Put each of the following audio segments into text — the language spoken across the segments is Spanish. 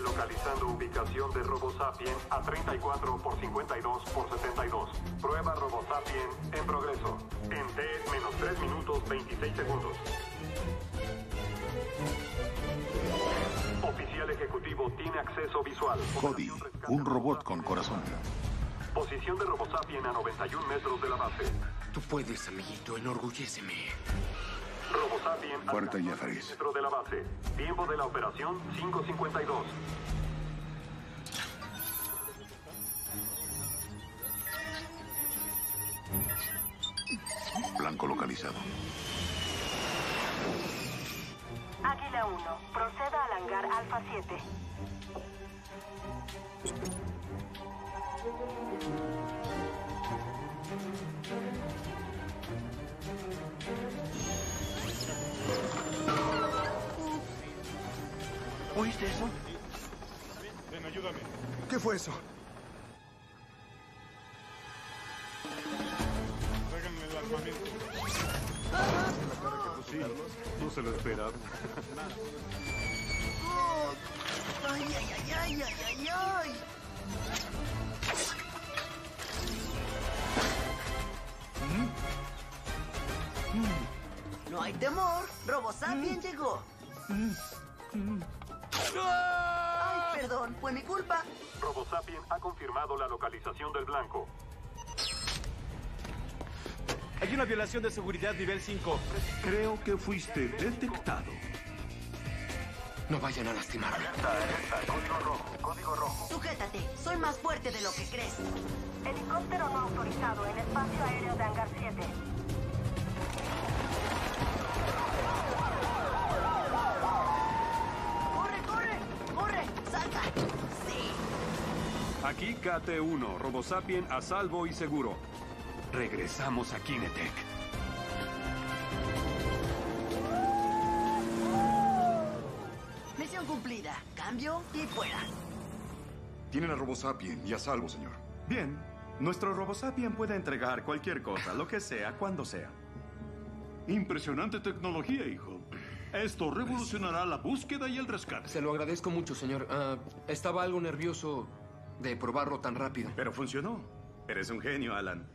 Localizando ubicación de RoboSapien a 34 por 52 por 72. Prueba RoboSapien en progreso. En T-3 minutos 26 segundos. Oficial ejecutivo tiene acceso visual. Cody, un robot con corazón. Posición de RoboSapien a 91 metros de la base. Tú puedes, amiguito, enorgulléceme. RoboSapien a Fuerte y 14 Jeffries. metros de la base. Tiempo de la operación 552. Blanco localizado. Águila 1, proceda al hangar Alfa 7. ¿Oíste eso? Ven, ayúdame. ¿Qué fue eso? Tráiganme el armamento. Sí, no se lo esperaba. ¡Ay, ay, ay, ay, ay, ay, ay! No hay temor, RoboSapien llegó. Ay, perdón, fue mi culpa. RoboSapien ha confirmado la localización del blanco. Hay una violación de seguridad nivel 5. Creo que fuiste detectado. No vayan a lastimarme. Sujétate, soy más fuerte de lo que crees. Helicóptero no autorizado en espacio aéreo de hangar 7. ¡Sí! Aquí KT-1, RoboSapien a salvo y seguro. Regresamos a Kinetec. Misión cumplida. Cambio y fuera. Tienen a RoboSapien y a salvo, señor. Bien. Nuestro RoboSapien puede entregar cualquier cosa, lo que sea, cuando sea. Impresionante tecnología, hijo. Esto revolucionará la búsqueda y el rescate. Se lo agradezco mucho, señor. Ah, estaba algo nervioso de probarlo tan rápido. Pero funcionó. Eres un genio, Alan.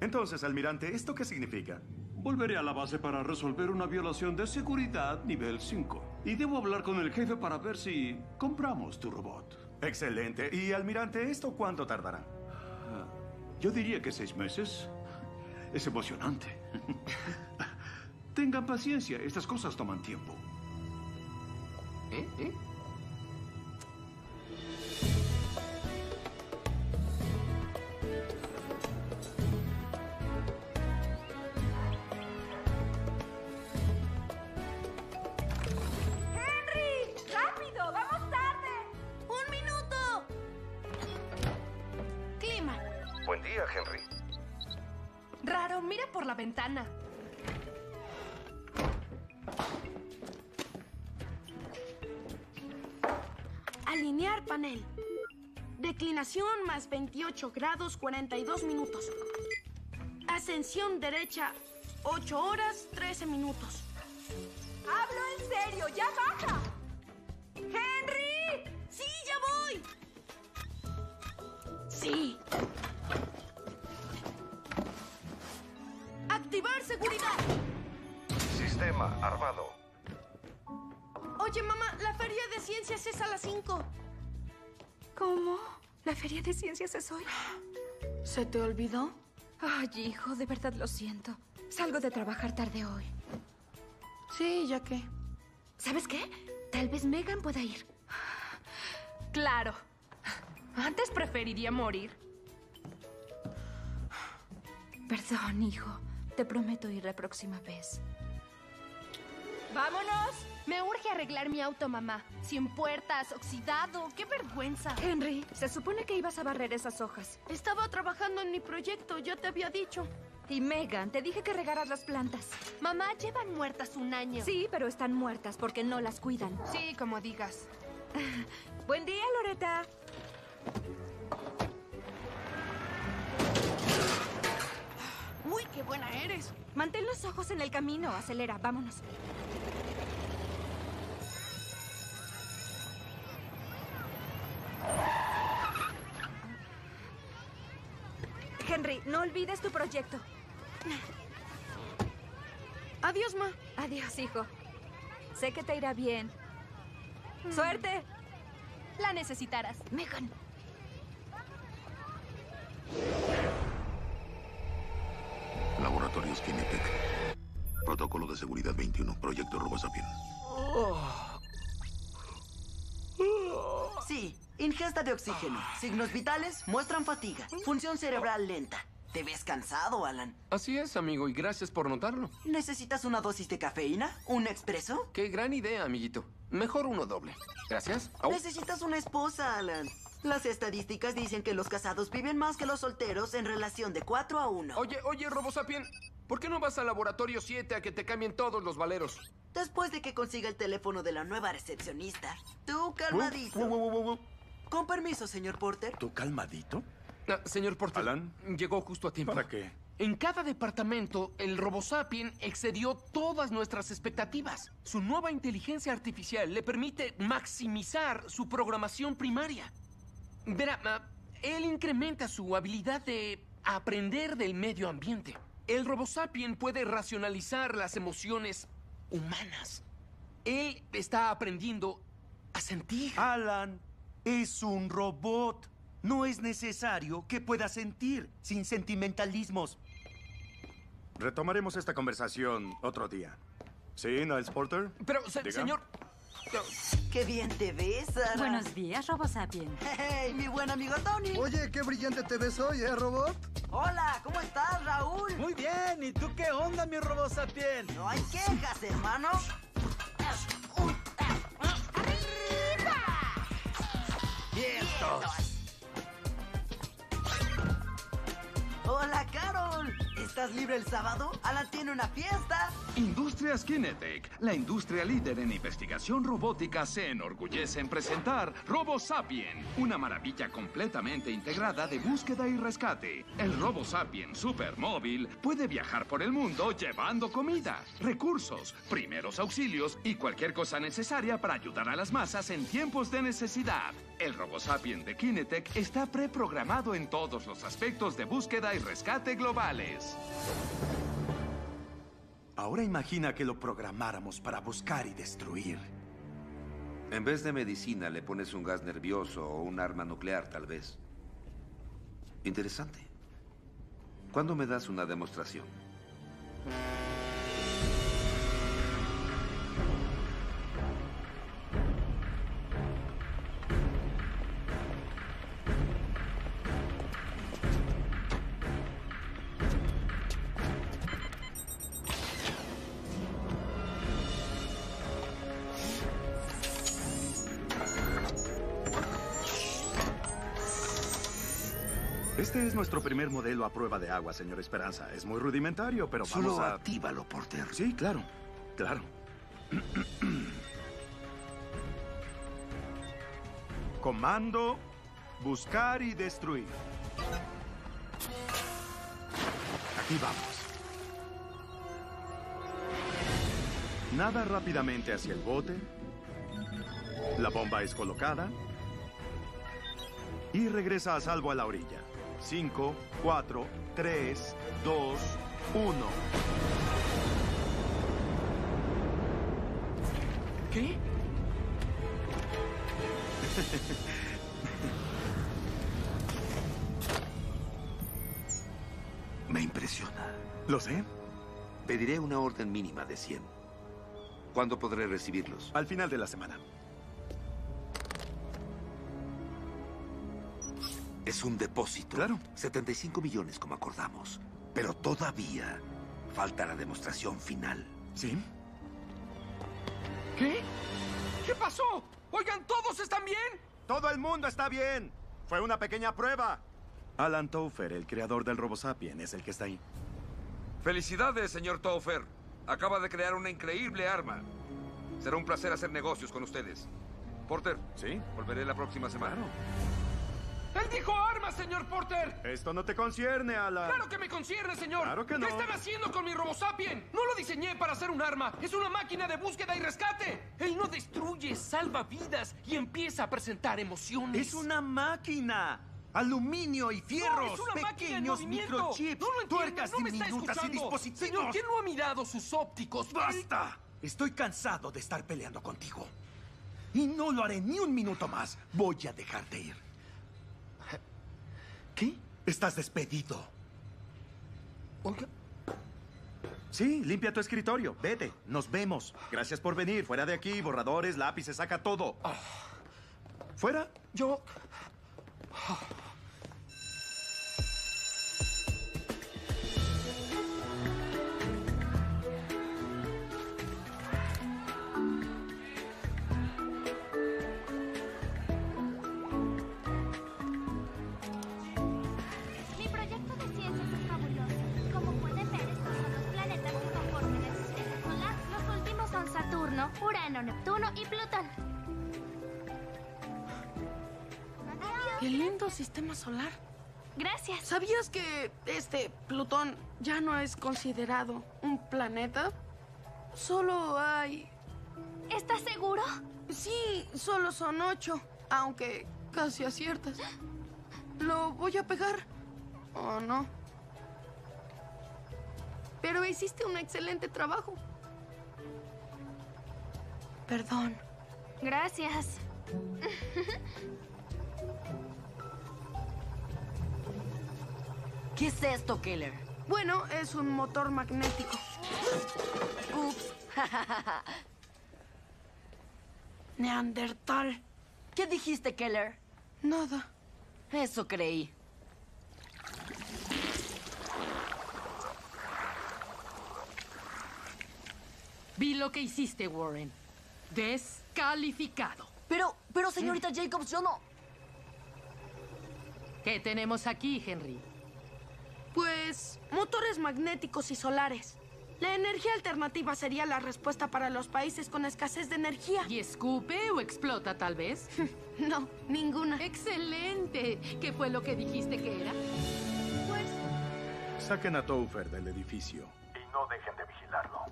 Entonces, almirante, ¿esto qué significa? Volveré a la base para resolver una violación de seguridad nivel 5. Y debo hablar con el jefe para ver si compramos tu robot. Excelente. Y, almirante, ¿esto cuánto tardará? Yo diría que seis meses. Es emocionante. Tengan paciencia, estas cosas toman tiempo. ¿Eh? ¿Eh? ¡Henry! ¡Rápido! ¡Vamos tarde! ¡Un minuto! Clima. Buen día, Henry. Raro, mira por la ventana. Panel. Declinación más 28 grados 42 minutos. Ascensión derecha 8 horas 13 minutos. ¡Hablo en serio! ¡Ya baja! ¡Henry! ¡Sí, ya voy! Sí. Activar seguridad. Sistema armado. Oye, mamá, la feria de ciencias es a las 5. ¿Cómo? ¿La feria de ciencias es hoy? ¿Se te olvidó? Ay, hijo, de verdad lo siento. Salgo de trabajar tarde hoy. Sí, ya que. ¿Sabes qué? Tal vez Megan pueda ir. Claro. Antes preferiría morir. Perdón, hijo. Te prometo ir la próxima vez. ¡Vámonos! Me urge arreglar mi auto, mamá. Sin puertas, oxidado. ¡Qué vergüenza! Henry, se supone que ibas a barrer esas hojas. Estaba trabajando en mi proyecto, ya te había dicho. Y Megan, te dije que regaras las plantas. Mamá, llevan muertas un año. Sí, pero están muertas porque no las cuidan. Sí, como digas. Buen día, Loreta. ¡Uy, qué buena eres! Mantén los ojos en el camino. Acelera, vámonos. Henry, no olvides tu proyecto. Adiós, ma. Adiós, hijo. Sé que te irá bien. ¡Suerte! La necesitarás. Megan. Laboratorios Kinetec. Protocolo de seguridad 21. Proyecto RoboSapien. Sí, ingesta de oxígeno. Signos vitales muestran fatiga. Función cerebral lenta. ¿Te ves cansado, Alan? Así es, amigo, y gracias por notarlo. ¿Necesitas una dosis de cafeína? ¿Un expreso? Qué gran idea, amiguito. Mejor uno doble. Gracias. Au. Necesitas una esposa, Alan. Las estadísticas dicen que los casados viven más que los solteros en relación de 4 a 1. Oye, oye, RoboSapien, ¿por qué no vas al laboratorio 7 a que te cambien todos los valeros? Después de que consiga el teléfono de la nueva recepcionista. Tú calmadito. Uh, uh, uh, uh, uh. Con permiso, señor Porter. ¿Tú calmadito? Ah, señor Porter. Alan. Llegó justo a tiempo. ¿Para qué? En cada departamento, el RoboSapien excedió todas nuestras expectativas. Su nueva inteligencia artificial le permite maximizar su programación primaria. Verá, ah, él incrementa su habilidad de aprender del medio ambiente. El RoboSapien puede racionalizar las emociones humanas. Él está aprendiendo a sentir. Alan, es un robot. No es necesario que pueda sentir sin sentimentalismos. Retomaremos esta conversación otro día. ¿Sí, Niles Porter? Pero, se- Diga. señor... ¡Qué bien te ves, Sara! Buenos días, RoboSapien. ¡Hey, mi buen amigo Tony! Oye, qué brillante te ves hoy, ¿eh, robot? Hola, ¿cómo estás, Raúl? Muy bien, ¿y tú qué onda, mi RoboSapien? No hay quejas, hermano. Hola, Carol. ¿Estás libre el sábado? Alan tiene una fiesta. Industrias Kinetec, la industria líder en investigación robótica, se enorgullece en presentar RoboSapien, una maravilla completamente integrada de búsqueda y rescate. El RoboSapien Supermóvil puede viajar por el mundo llevando comida, recursos, primeros auxilios y cualquier cosa necesaria para ayudar a las masas en tiempos de necesidad. El RoboSapien de Kinetec está preprogramado en todos los aspectos de búsqueda y rescate globales. Ahora imagina que lo programáramos para buscar y destruir. En vez de medicina le pones un gas nervioso o un arma nuclear, tal vez. Interesante. ¿Cuándo me das una demostración? Nuestro primer modelo a prueba de agua, señor Esperanza. Es muy rudimentario, pero vamos Solo a... actívalo, Porter. Sí, claro. Claro. Comando, buscar y destruir. Aquí vamos. Nada rápidamente hacia el bote. La bomba es colocada. Y regresa a salvo a la orilla. 5, 4, 3, 2, 1. ¿Qué? Me impresiona. Lo sé. Pediré una orden mínima de 100. ¿Cuándo podré recibirlos? Al final de la semana. Es un depósito. Claro. 75 millones como acordamos. Pero todavía falta la demostración final. ¿Sí? ¿Qué? ¿Qué pasó? Oigan, ¿todos están bien? Todo el mundo está bien. Fue una pequeña prueba. Alan Taufer, el creador del RoboSapien, es el que está ahí. Felicidades, señor Taufer. Acaba de crear una increíble arma. Será un placer hacer negocios con ustedes. Porter. ¿Sí? Volveré la próxima semana. ¡Él dijo armas, señor Porter! Esto no te concierne, Alan. ¡Claro que me concierne, señor! Claro que no. ¿Qué están haciendo con mi RoboSapien? No lo diseñé para hacer un arma. Es una máquina de búsqueda y rescate. Él no destruye, salva vidas y empieza a presentar emociones. ¡Es una máquina! Aluminio y fierros, No, es una máquina en pequeños microchips, No lo tuercas no me está diminutas y escuchando. dispositivos. Señor, ¿quién no ha mirado sus ópticos? ¡Basta! Estoy cansado de estar peleando contigo. Y no lo haré ni un minuto más. Voy a dejarte ir. ¿Qué? Estás despedido. Oiga. Sí, limpia tu escritorio. Vete. Nos vemos. Gracias por venir. Fuera de aquí, borradores, lápices, saca todo. ¿Fuera? Yo... Neptuno y Plutón. Qué lindo sistema solar. Gracias. ¿Sabías que este Plutón ya no es considerado un planeta? Solo hay... ¿Estás seguro? Sí, solo son ocho, aunque casi aciertas. Lo voy a pegar. ¿O no? Pero hiciste un excelente trabajo. Perdón. Gracias. ¿Qué es esto, Keller? Bueno, es un motor magnético. Ups. Neandertal. ¿Qué dijiste, Keller? Nada. Eso creí. Vi lo que hiciste, Warren. Descalificado. Pero, pero, señorita Jacobs, yo no. ¿Qué tenemos aquí, Henry? Pues motores magnéticos y solares. La energía alternativa sería la respuesta para los países con escasez de energía. ¿Y escupe o explota, tal vez? no, ninguna. Excelente. ¿Qué fue lo que dijiste que era? Pues... Saquen a Topher del edificio. Y no dejen de vigilarlo.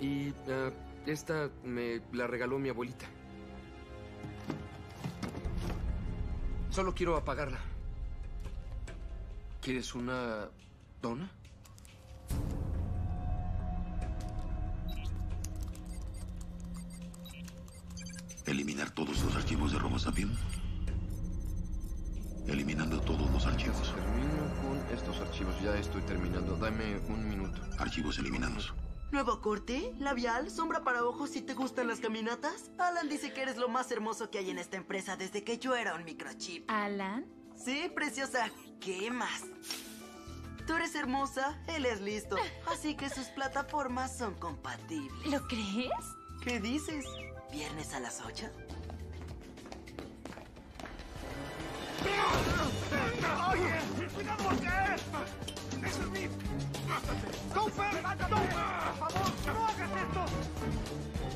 Y ah, esta me la regaló mi abuelita. Solo quiero apagarla. ¿Quieres una dona? ¿Eliminar todos los archivos de RoboSapien? Eliminando todos los archivos. Termino con estos archivos. Ya estoy terminando. Dame un minuto. Archivos eliminados. ¿Nuevo corte? ¿Labial? ¿Sombra para ojos si te gustan las caminatas? Alan dice que eres lo más hermoso que hay en esta empresa desde que yo era un microchip. ¿Alan? Sí, preciosa. ¿Qué más? Tú eres hermosa, él es listo. Así que sus plataformas son compatibles. ¿Lo crees? ¿Qué dices? ¿Viernes a las 8? ¡Oye! ¡Cuidado qué! ¡Eso es mi... ¡Topher! ¡Por favor, no hagas esto!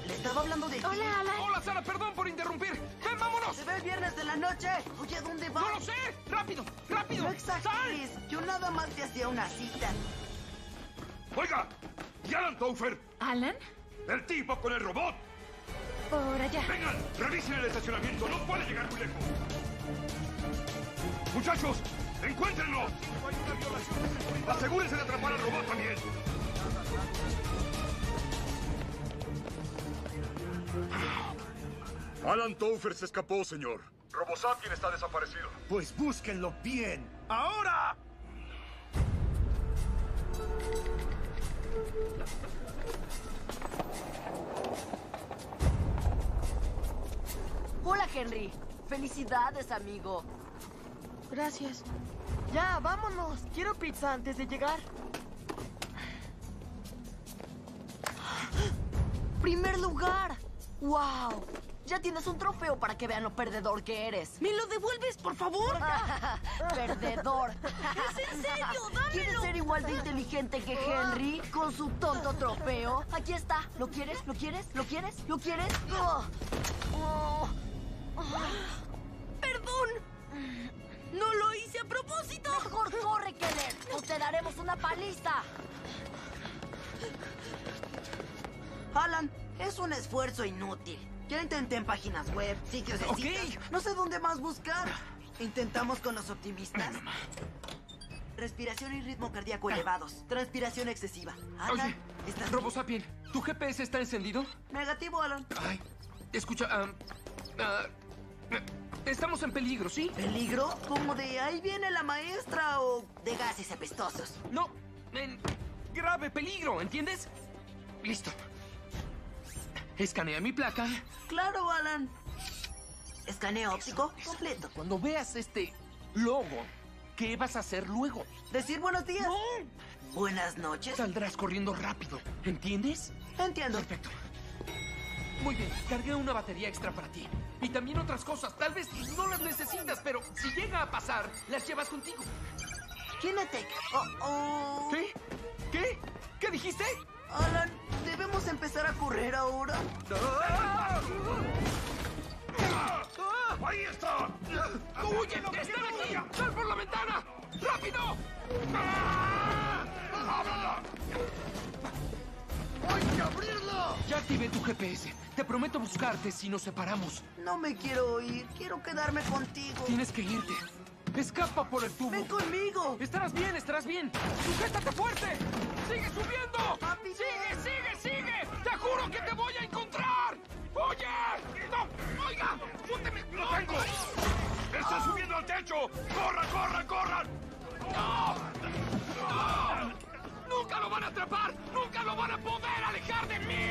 Le estaba hablando de... Hola, Alan. Hola, Sara, perdón por interrumpir. ¡Ven, vámonos! Se ve el viernes de la noche. Oye, ¿a dónde vas? ¡No lo sé! ¡Rápido! ¡Rápido! No exageres. Yo nada más te hacía una cita. Oiga, ¿y Alan Topher? ¿Alan? El tipo con el robot. Por allá. Vengan, revisen el estacionamiento. No puede llegar muy lejos. Muchachos, encuéntrenlo. Asegúrense de atrapar al robot también. Alan Topher se escapó, señor. Robosapien está desaparecido. Pues búsquenlo bien. ¡Ahora! Hola, Henry. Felicidades, amigo. Gracias. Ya, vámonos. Quiero pizza antes de llegar. ¡Primer lugar! ¡Wow! Ya tienes un trofeo para que vean lo perdedor que eres. ¿Me lo devuelves, por favor? ¡Perdedor! ¿Es en serio? ¡Dámelo! ¿Quieres ser igual de inteligente que Henry con su tonto trofeo? Aquí está. ¿Lo quieres? ¿Lo quieres? ¿Lo quieres? ¿Lo quieres? Oh. Oh. ¡Perdón! ¡No lo hice a propósito! Mejor corre, Keller, o te daremos una paliza. Alan, Es un esfuerzo inútil. Ya intenté en páginas web, sitios de Ok. citas. No sé dónde más buscar. Intentamos con los optimistas. Respiración y ritmo cardíaco elevados. Transpiración excesiva. Alan, Oye, ¿estás RoboSapien, ¿tu GPS está encendido? negativo, Alan. Ay, escucha, ah, ah, ah, estamos en peligro, ¿sí? ¿Peligro? ¿Como de ahí viene la maestra o de gases apestosos? No, en grave peligro, ¿entiendes? Listo. Escanea mi placa. Claro, Alan. Escaneo óptico completo. Cuando veas este logo, ¿qué vas a hacer luego? Decir buenos días. Buenas noches. Saldrás corriendo rápido, ¿entiendes? Entiendo. Perfecto. Muy bien, cargué una batería extra para ti. Y también otras cosas. Tal vez no las necesitas, pero si llega a pasar, las llevas contigo. Kinetec. Oh, oh. ¿Qué? ¿Qué? ¿Qué dijiste? Alan, ¿debemos empezar a correr ahora? ¡Ahí está! ¡Huye! ¡Están aquí! ¡Sal por la ventana! ¡Rápido! ¡Ábrela! ¡Hay que abrirla! Ya activé tu GPS. Te prometo buscarte si nos separamos. No me quiero ir. Quiero quedarme contigo. Tienes que irte. Escapa por el tubo. ¡Ven conmigo! Estarás bien, estarás bien. ¡Sujétate fuerte! ¡Sigue subiendo! ¡Sigue, sigue, sigue! ¡Te juro que te voy a encontrar! ¡Oye! ¡No! ¡Oiga! ¡Súteme! ¡Lo tengo! ¡Está subiendo al techo! ¡Corran, corran, corran! ¡No! ¡No! ¡Nunca lo van a atrapar! ¡Nunca lo van a poder alejar de mí!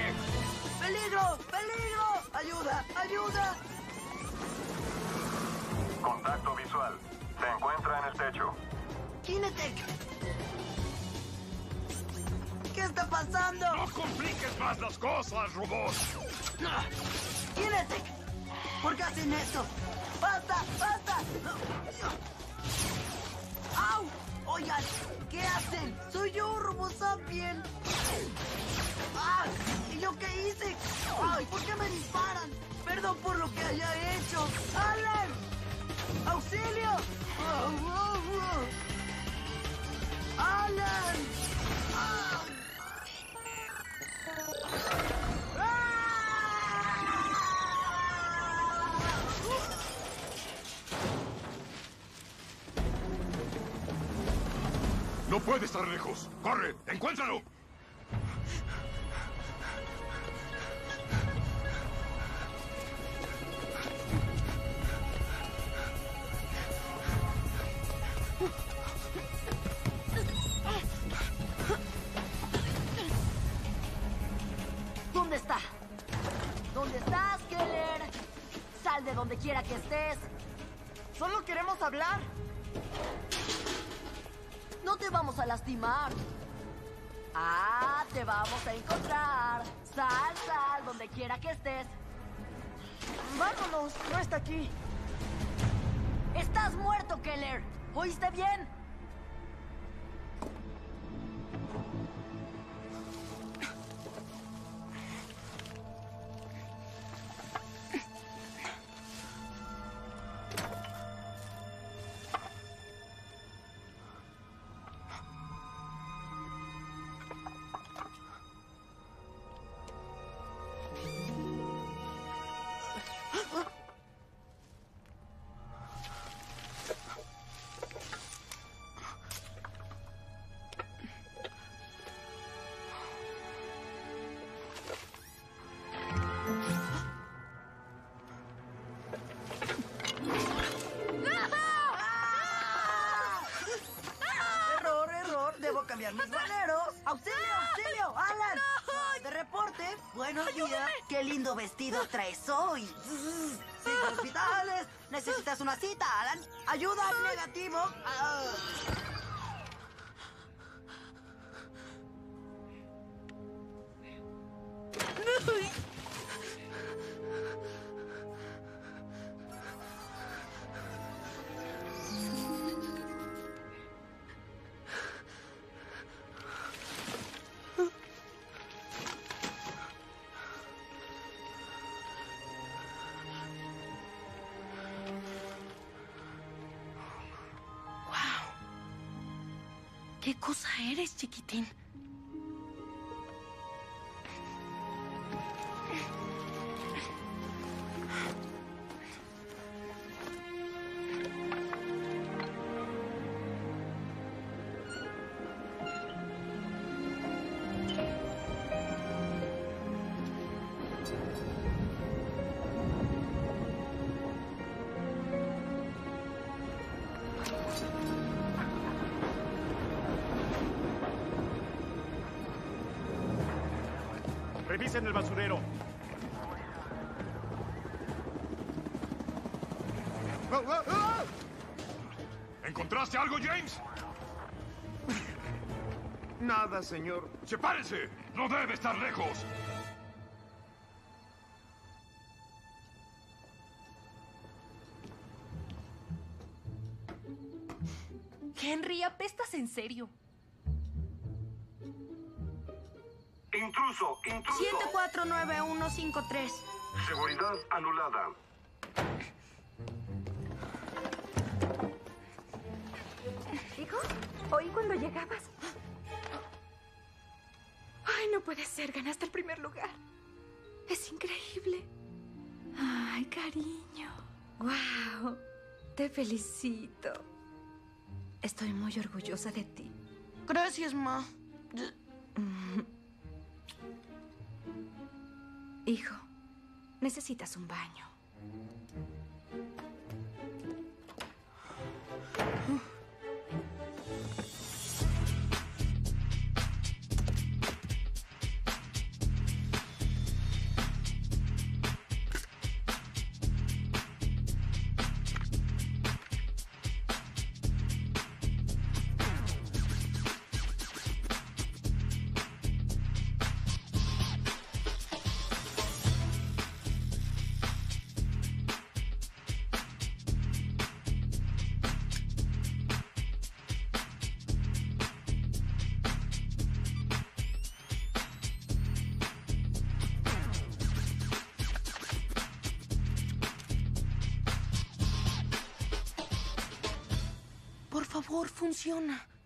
¡Peligro! ¡Peligro! ¡Ayuda! ¡Ayuda! Contacto visual. Se encuentra en el techo. Kinetec. ¿Qué está pasando? ¡No compliques más las cosas, robot! Kinetec. ¿Por qué hacen eso? ¡Basta! ¡Basta! ¡Au! Oigan, ¿qué hacen? Soy yo, Robosapien. ¡Ah! ¿Y yo qué hice? ¡Ay! ¿Por qué me disparan? Perdón por lo que haya hecho. ¡Alan! ¡Auxilio! ¡Au, au, au! ¡Alan! ¡No puede estar lejos! ¡Corre! ¡Encuéntralo! ¿Dónde está? ¿Dónde estás, Keller? Sal de donde quiera que estés. Solo queremos hablar. No te vamos a lastimar. Ah, te vamos a encontrar. Sal, sal, donde quiera que estés. Vámonos, no está aquí. Estás muerto, Keller. ¿Oíste bien? Buenos días. ¡Qué lindo vestido traes hoy! Cinco hospitales. ¿Necesitas una cita, Alan? ¡Ayuda negativo! Ah. Revisen el basurero. ¿Encontraste algo, James? Nada, señor. ¡Sepárense! ¡No debe estar lejos! Henry, apestas en serio. 749153. Seguridad anulada. Hijo, oí cuando llegabas. Ay, no puede ser, ganaste el primer lugar. Es increíble. Ay, cariño. Wow. Te felicito. Estoy muy orgullosa de ti. Gracias, ma. Hijo, necesitas un baño. Funciona.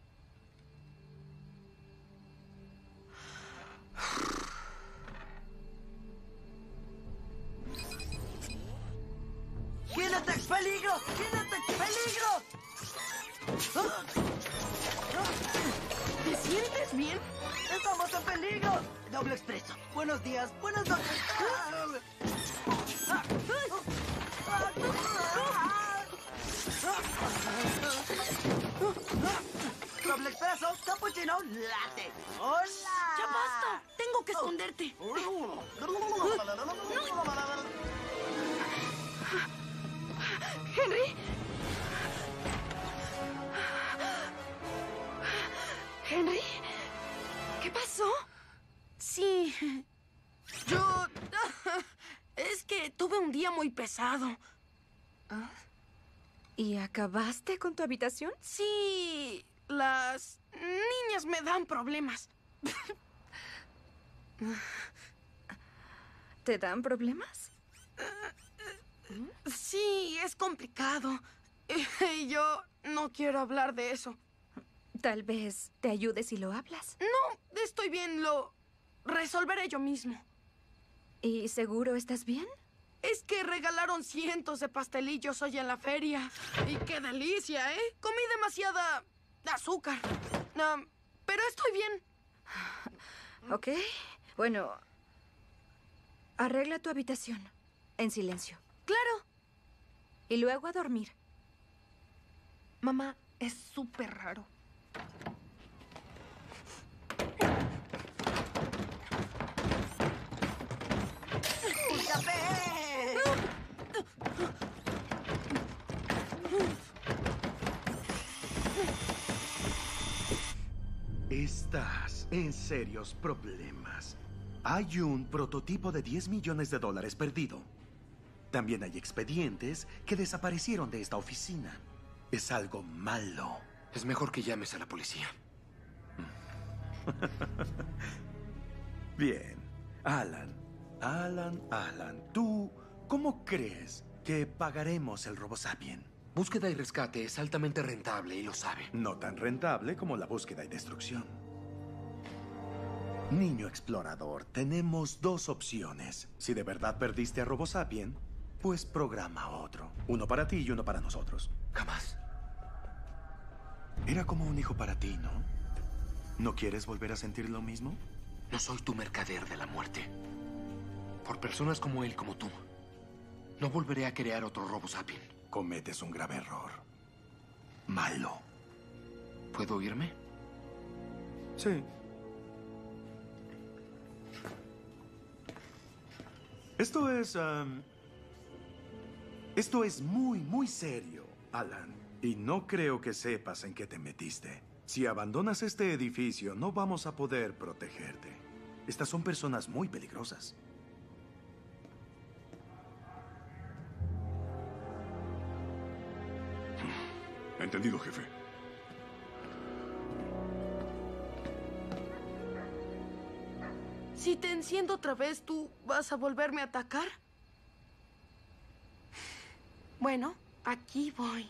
Pesado. ¿Y acabaste con tu habitación? Sí, las niñas me dan problemas. ¿Te dan problemas? Sí, es complicado. Y yo no quiero hablar de eso. Tal vez te ayude si lo hablas. No, estoy bien, lo resolveré yo mismo. ¿Y seguro estás bien? Es que regalaron cientos de pastelillos hoy en la feria. Y qué delicia, ¿eh? Comí demasiada azúcar. Ah, pero estoy bien. Ok. Bueno, arregla tu habitación. En silencio. Claro. Y luego a dormir. Mamá, es súper raro. Estás en serios problemas. Hay un prototipo de 10 millones de dólares perdido. También hay expedientes que desaparecieron de esta oficina. Es algo malo. Es mejor que llames a la policía. Bien. Alan, Alan, Alan, ¿tú cómo crees que pagaremos el RoboSapien? Búsqueda y rescate es altamente rentable y lo sabe. No tan rentable como la búsqueda y destrucción. Niño explorador, tenemos dos opciones. Si de verdad perdiste a RoboSapien, pues programa otro. Uno para ti y uno para nosotros. Jamás. Era como un hijo para ti, ¿no? ¿No quieres volver a sentir lo mismo? No soy tu mercader de la muerte. Por personas como él, como tú, no volveré a crear otro RoboSapien. Cometes un grave error. Malo. ¿Puedo irme? Sí. Esto es... am, esto es muy, muy serio, Alan. Y no creo que sepas en qué te metiste. Si abandonas este edificio, no vamos a poder protegerte. Estas son personas muy peligrosas. Entendido, jefe. Si te enciendo otra vez, ¿tú vas a volverme a atacar? Bueno, aquí voy.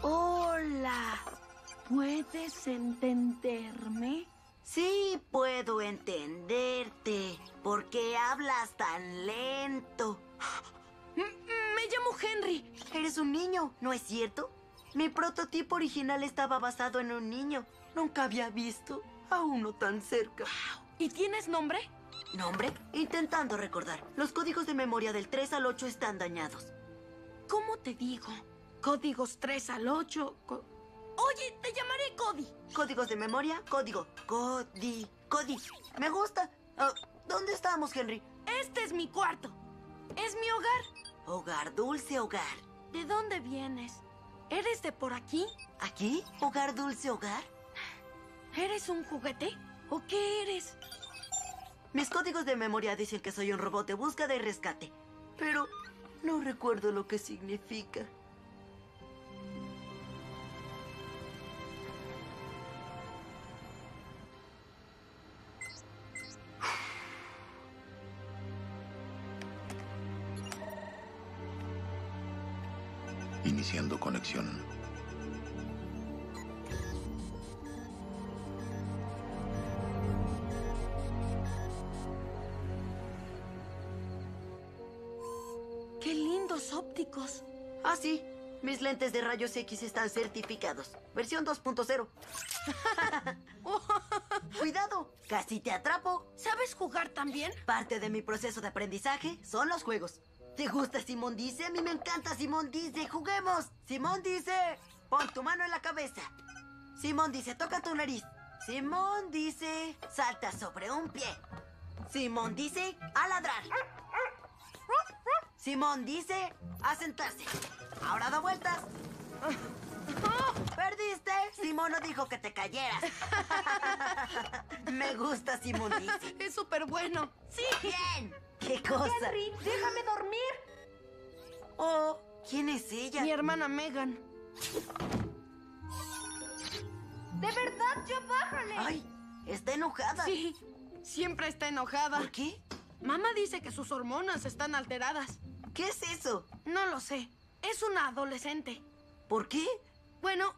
Hola. ¿Puedes entenderme? Sí, puedo entenderte. ¿Por qué hablas tan lento? Me llamo Henry. Eres un niño, ¿no es cierto? Mi prototipo original estaba basado en un niño. Nunca había visto a uno tan cerca. ¿Y tienes nombre? ¿Nombre? Intentando recordar. Los códigos de memoria del 3 al 8 están dañados. ¿Cómo te digo? Códigos 3 al 8. Oye, te llamaré Cody. Códigos de memoria, código. Cody. Cody. Me gusta. Ah, ¿Dónde estamos, Henry? Este es mi cuarto. Es mi hogar. Hogar, dulce hogar. ¿De dónde vienes? ¿Eres de por aquí? ¿Aquí? ¿Hogar, dulce hogar? ¿Eres un juguete? ¿O qué eres? Mis códigos de memoria dicen que soy un robot de búsqueda y rescate. Pero no recuerdo lo que significa. Conexión. ¡Qué lindos ópticos! Ah, sí. Mis lentes de rayos X están certificados. Versión 2.0. ¡Cuidado! ¡Casi te atrapo! ¿Sabes jugar también? Parte de mi proceso de aprendizaje son los juegos. ¿Te gusta Simón Dice? A mí me encanta Simón Dice. ¡Juguemos! Simón Dice, pon tu mano en la cabeza. Simón dice, toca tu nariz. Simón dice, salta sobre un pie. Simón dice, a ladrar. Simón dice, a sentarse. Ahora da vueltas. ¡Perdiste! Simón no dijo que te cayeras. Me gusta Simón. Es súper bueno. ¡Sí! ¡Bien! ¿Qué cosa? Henry, déjame dormir. Oh, ¿quién es ella? Mi hermana Megan. De verdad, ya bájale. Ay, está enojada. Sí, siempre está enojada. ¿Por qué? Mamá dice que sus hormonas están alteradas. ¿Qué es eso? No lo sé. Es una adolescente. ¿Por qué? Bueno,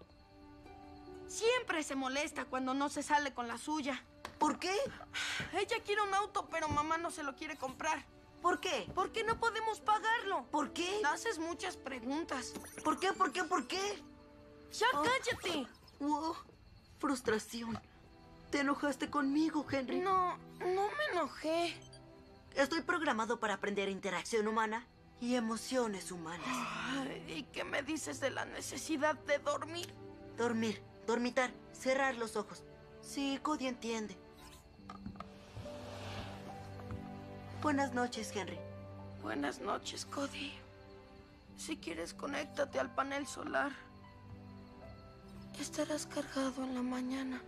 siempre se molesta cuando no se sale con la suya. ¿Por qué? Ella quiere un auto, pero mamá no se lo quiere comprar. ¿Por qué? Porque no podemos pagarlo. ¿Por qué? Haces muchas preguntas. ¿Por qué? ¿Por qué? ¿Por qué? ¡Ya cállate! Wow, frustración. ¿Te enojaste conmigo, Henry? No, no me enojé. Estoy programado para aprender interacción humana y emociones humanas. Ay, ¿Y qué me dices de la necesidad de dormir? Dormir, dormitar, cerrar los ojos. Sí, Cody entiende. Buenas noches, Henry. Buenas noches, Cody. Si quieres, conéctate al panel solar. Estarás cargado en la mañana.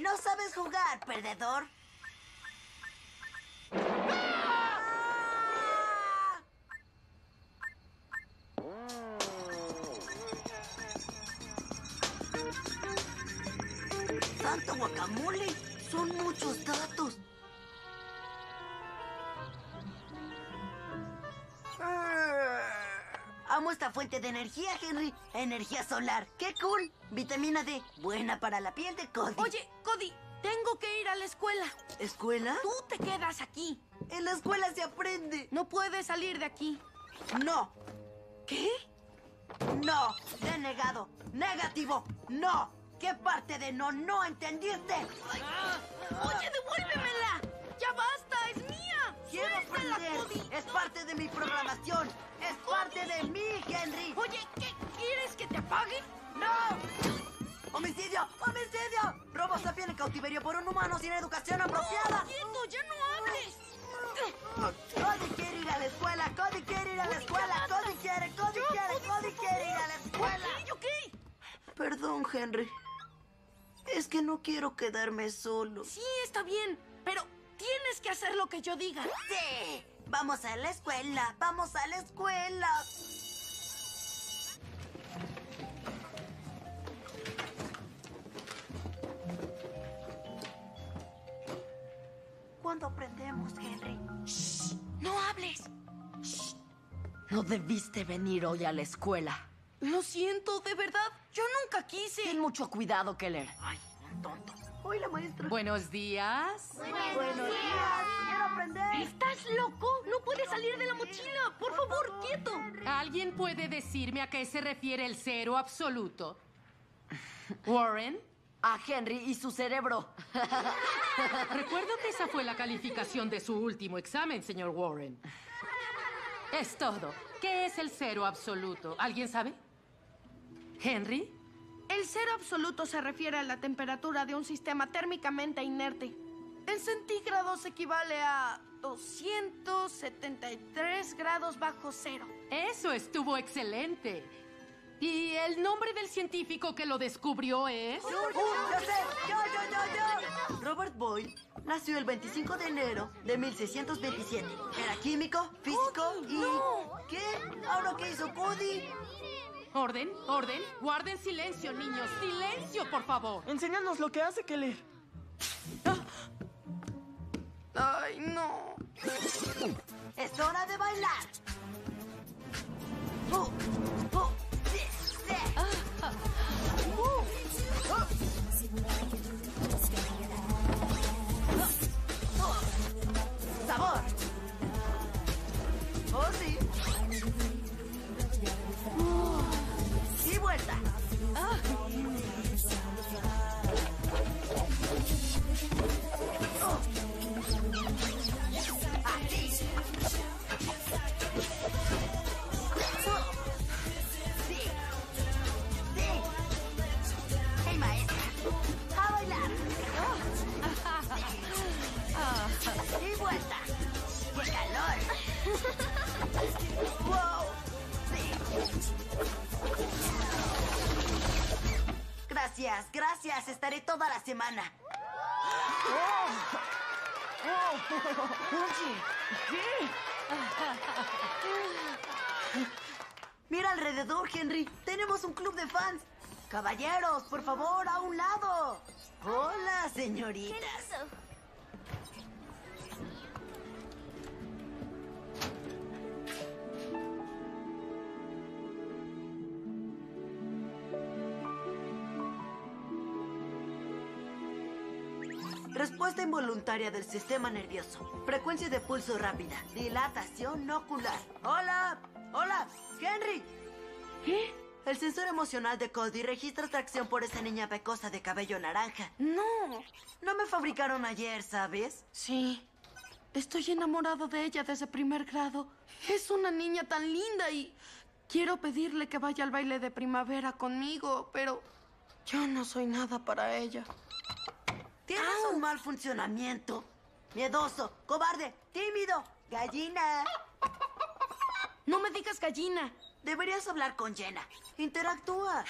No sabes jugar, perdedor. ¡Santo guacamole! Son muchos datos. Amo esta fuente de energía, Henry. Energía solar. ¡Qué cool! Vitamina D. Buena para la piel de Cody. Oye, Cody, tengo que ir a la escuela. ¿Escuela? Tú te quedas aquí. En la escuela se aprende. No puedes salir de aquí. No. ¿Qué? No. Denegado. Negativo. No. ¿Qué parte de no no entendiste? ¡Oye, devuélvemela! ¡Ya basta! ¡Es mía! Quiero ¡Suéltala, aprender. Cody! Es parte de mi programación. Es parte de mí, Henry. Oye, ¿qué quieres que te apague? ¡No! ¡Homicidio! ¡Homicidio! Robo sapien en cautiverio por un humano sin educación apropiada. ¡Quieto! ¡Ya no hables! Cody quiere ir a la escuela. Cody quiere ir a la escuela. Cody quiere, Cody quiere, Cody quiere ir a la escuela. ¿Y ok? Perdón, Henry. Es que no quiero quedarme solo. Sí, está bien, pero tienes que hacer lo que yo diga. Sí. Vamos a la escuela. Vamos a la escuela. ¿Cuándo aprendemos, Henry? ¡No hables! No debiste venir hoy a la escuela. Lo siento, de verdad. Yo nunca quise. Ten mucho cuidado, Keller. Ay, un tonto. Hoy la maestra. Buenos días. Buenos días. Quiero aprender. ¿Estás loco? No puedes salir de la mochila. Por favor, quieto. ¿Alguien puede decirme a qué se refiere el cero absoluto? Warren, A Henry y su cerebro. recuerdo que esa fue la calificación de su último examen, señor Warren. Es todo. ¿Qué es el cero absoluto? ¿Alguien sabe? ¿Henry? El cero absoluto se refiere a la temperatura de un sistema térmicamente inerte. En centígrados equivale a 273 grados bajo cero. Eso estuvo excelente. ¿Y el nombre del científico que lo descubrió es? ¡Uh, yo sé! ¡Yo, yo, yo, yo! Robert Boyle nació el 25 de enero de 1627. Era químico, físico y... ¿Qué? ¿Ahora qué hizo Cody? Orden, orden. Guarden silencio, niños. Silencio, por favor. Enséñanos lo que hace Keller. Ay, no. ¡Es hora de bailar! ¡Uh! ¡Uh! ¡Sabor! ¡Oh, sí! ¡Y vuelta! Gracias. Estaré toda la semana. Mira alrededor, Henry. Tenemos un club de fans. Caballeros, por favor, a un lado. Hola, señoritas. Respuesta involuntaria del sistema nervioso. Frecuencia de pulso rápida. Dilatación ocular. Hola. Hola. Henry. ¿Qué? El sensor emocional de Cody registra atracción por esa niña pecosa de cabello naranja. No. No me fabricaron ayer, ¿sabes? Sí. Estoy enamorado de ella desde primer grado. Es una niña tan linda y quiero pedirle que vaya al baile de primavera conmigo, pero yo no soy nada para ella. Tienes un mal funcionamiento. Miedoso, cobarde, tímido, gallina. No me digas gallina. Deberías hablar con Jenna. Interactúa.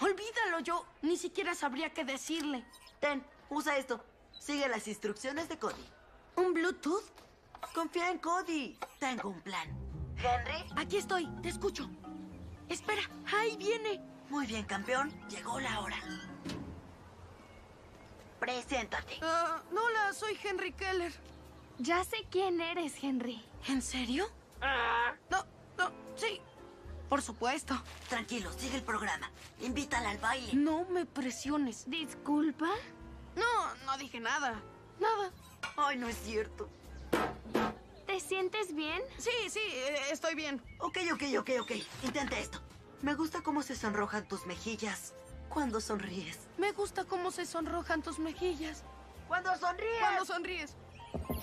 Olvídalo, yo ni siquiera sabría qué decirle. Ten, usa esto. Sigue las instrucciones de Cody. ¿Un Bluetooth? Confía en Cody. Tengo un plan. ¿Henry? Aquí estoy, te escucho. Espera, ahí viene. Muy bien, campeón. Llegó la hora. Preséntate. Ah, hola, soy Henry Keller. Ya sé quién eres, Henry. ¿En serio? No, no, sí. Por supuesto. Tranquilo, sigue el programa. Invítala al baile. No me presiones. ¿Disculpa? No, no dije nada. Nada. Ay, no es cierto. ¿Te sientes bien? Sí, sí, eh, estoy bien. Ok, ok, ok, ok. Intenta esto. Me gusta cómo se sonrojan tus mejillas. Cuando sonríes. Me gusta cómo se sonrojan tus mejillas. ¡Cuando sonríes! Cuando sonríes.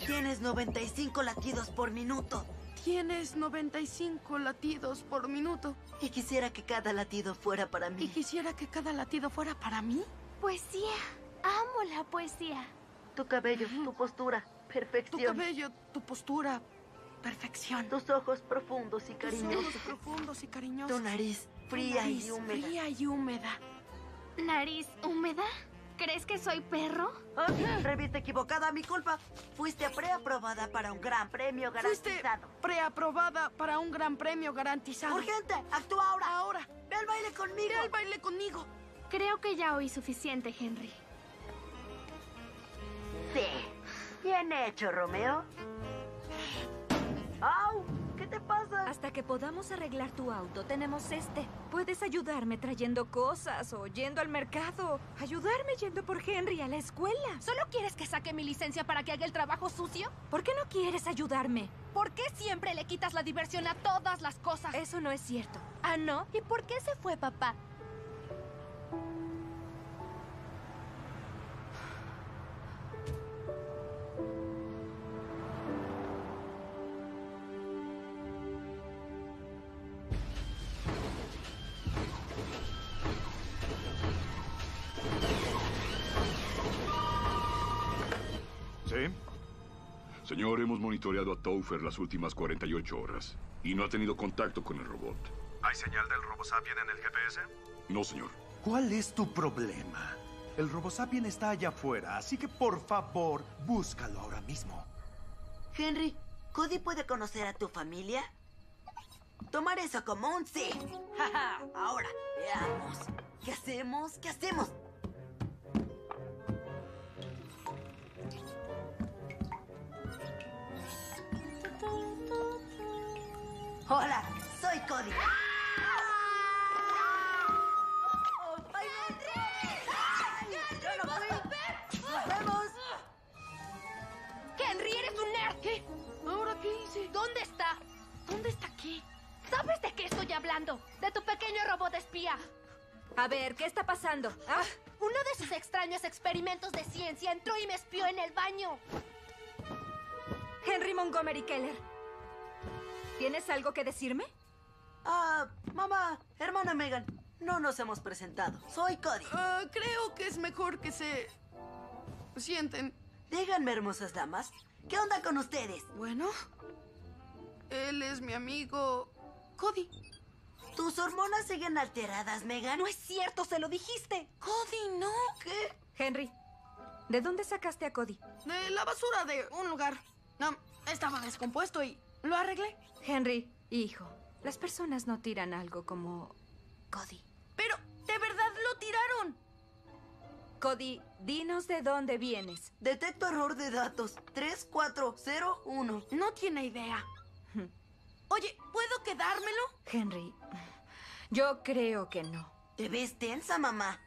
Tienes 95 latidos por minuto. Tienes 95 latidos por minuto. Y quisiera que cada latido fuera para mí. Y quisiera que cada latido fuera para mí. Poesía. Amo la poesía. Tu cabello, tu postura, perfección. Tu cabello, tu postura, perfección. Tus ojos profundos y cariñosos. Tus ojos profundos y cariñosos. Tu nariz fría tu nariz y húmeda. Fría y húmeda. ¿Nariz húmeda? ¿Crees que soy perro? Revista equivocada, mi culpa. Fuiste preaprobada para un gran premio Fuiste garantizado. preaprobada para un gran premio garantizado. Urgente, actúa ahora. Ahora. Ve al baile conmigo. Ve al baile conmigo. Creo que ya oí suficiente, Henry. Sí. Bien hecho, Romeo. ¡Au! Hasta que podamos arreglar tu auto, tenemos este. Puedes ayudarme trayendo cosas o yendo al mercado. Ayudarme yendo por Henry a la escuela. ¿Solo quieres que saque mi licencia para que haga el trabajo sucio? ¿Por qué no quieres ayudarme? ¿Por qué siempre le quitas la diversión a todas las cosas? Eso no es cierto. ¿Ah, no? ¿Y por qué se fue papá? Señor, hemos monitoreado a Taufer las últimas 48 horas y no ha tenido contacto con el robot. ¿Hay señal del RoboSapien en el GPS? No, señor. ¿Cuál es tu problema? El RoboSapien está allá afuera, así que por favor, búscalo ahora mismo. Henry, ¿Cody puede conocer a tu familia? Tomar eso como un sí. Ahora, veamos. ¿Qué hacemos? ¿Qué hacemos? Hola, soy Cody. ¡Ay, ¡Yo no fui! ¡Nos vemos! ¡Henry, eres un nerd! ¿Qué? ¿Ahora qué hice? ¿Dónde está? ¿Dónde está qué? ¿Sabes de qué estoy hablando? De tu pequeño robot espía. A ver, ¿qué está pasando? Ah, uno de sus extraños experimentos de ciencia entró y me espió en el baño. Henry Montgomery Keller. ¿Tienes algo que decirme? Ah, mamá, hermana Megan, no nos hemos presentado. Soy Cody. Ah, creo que es mejor que se sienten. Díganme, hermosas damas, ¿qué onda con ustedes? Bueno, él es mi amigo Cody. ¿Tus hormonas siguen alteradas, Megan? No es cierto, se lo dijiste. Cody, no. ¿Qué? Henry, ¿de dónde sacaste a Cody? De la basura de un lugar. No, estaba descompuesto y lo arreglé. Henry, hijo, las personas no tiran algo como Cody. Pero, ¿de verdad lo tiraron? Cody, dinos de dónde vienes. Detecto error de datos. 3401. No tiene idea. Oye, ¿puedo quedármelo? Henry, yo creo que no. ¿Te ves tensa, mamá?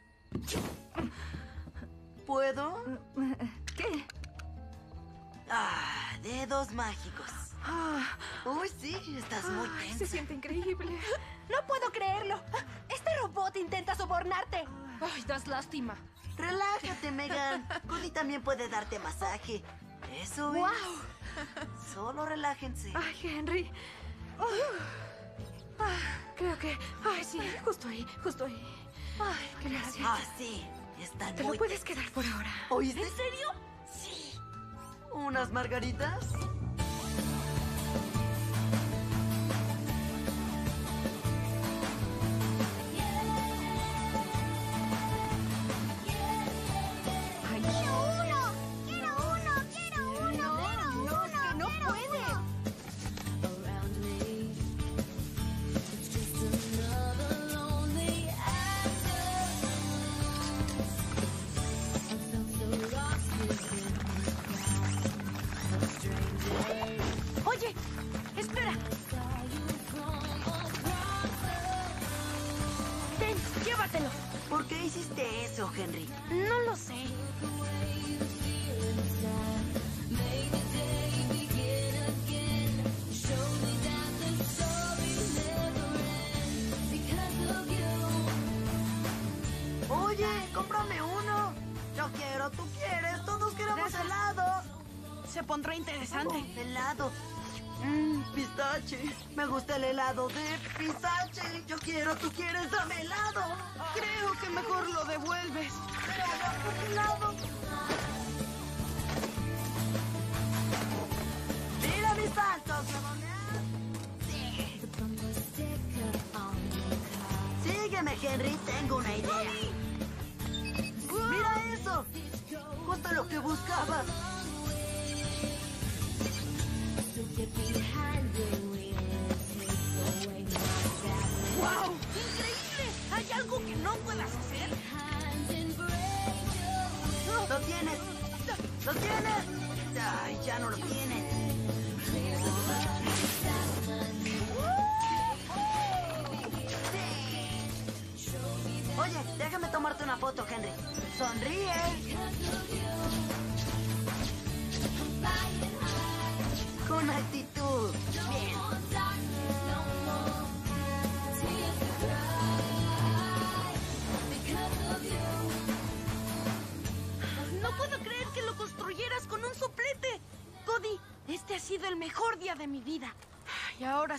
¿Puedo? ¿Qué? Ah, dedos mágicos. Uy, sí, estás muy tensa. se siente increíble. No puedo creerlo. Este robot intenta sobornarte. Ay, das lástima. Relájate, Megan. Cody también puede darte masaje. Eso es. ¡Wow! Solo relájense. Ay, Henry. Ah, creo que. Ay, sí, justo ahí, justo ahí. Ay, gracias. Ah, sí. Están Te lo muy puedes tensas. quedar por ahora. ¿Oíste? ¿En serio? Sí. ¿Unas margaritas? Me gusta el helado de pistache. Yo quiero, tú quieres, dame helado. Creo que mejor lo devuelves. Pero dame helado. Mira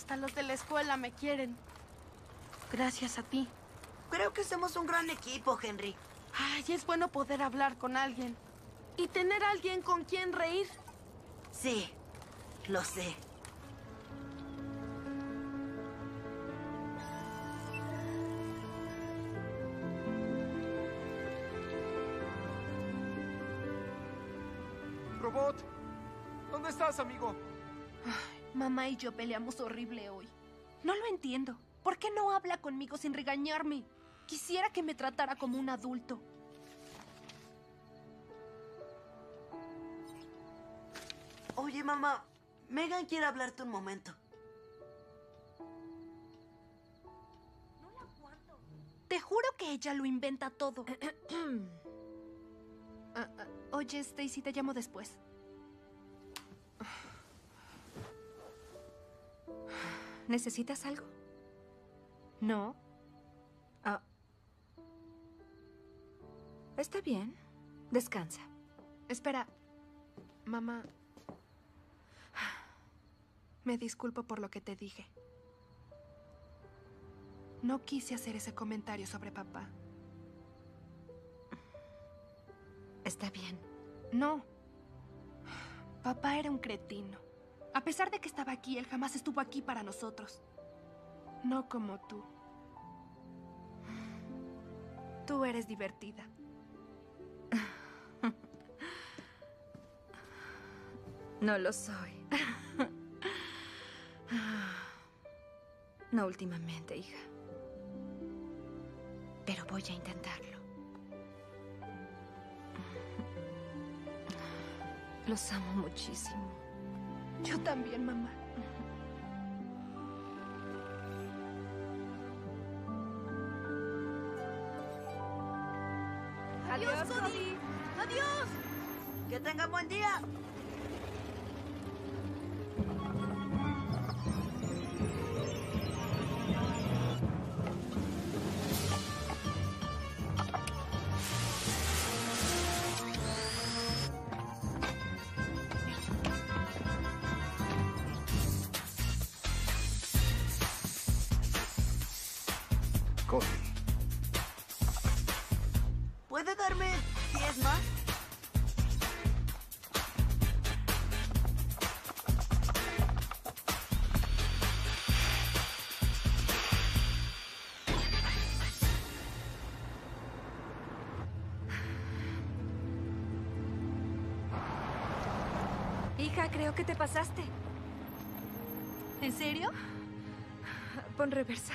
hasta los de la escuela me quieren. Gracias a ti. Creo que somos un gran equipo, Henry. Ay, es bueno poder hablar con alguien. Y tener a alguien con quien reír. Sí, lo sé. Robot, ¿dónde estás, amigo? Mamá y yo peleamos horrible hoy. No lo entiendo. ¿Por qué no habla conmigo sin regañarme? Quisiera que me tratara como un adulto. Oye, mamá, Megan quiere hablarte un momento. Te juro que ella lo inventa todo. Ah, ah, oye, Stacy, te llamo después. ¿Necesitas algo? ¿No? Ah. Está bien. Descansa. Espera. Mamá. Me disculpo por lo que te dije. No quise hacer ese comentario sobre papá. Está bien. No. Papá era un cretino. A pesar de que estaba aquí, él jamás estuvo aquí para nosotros. No como tú. Tú eres divertida. No lo soy. No últimamente, hija. Pero voy a intentarlo. Los amo muchísimo. Yo también, mamá. Darme 10 más? Hija, creo que te pasaste. ¿En serio? Pon reversa.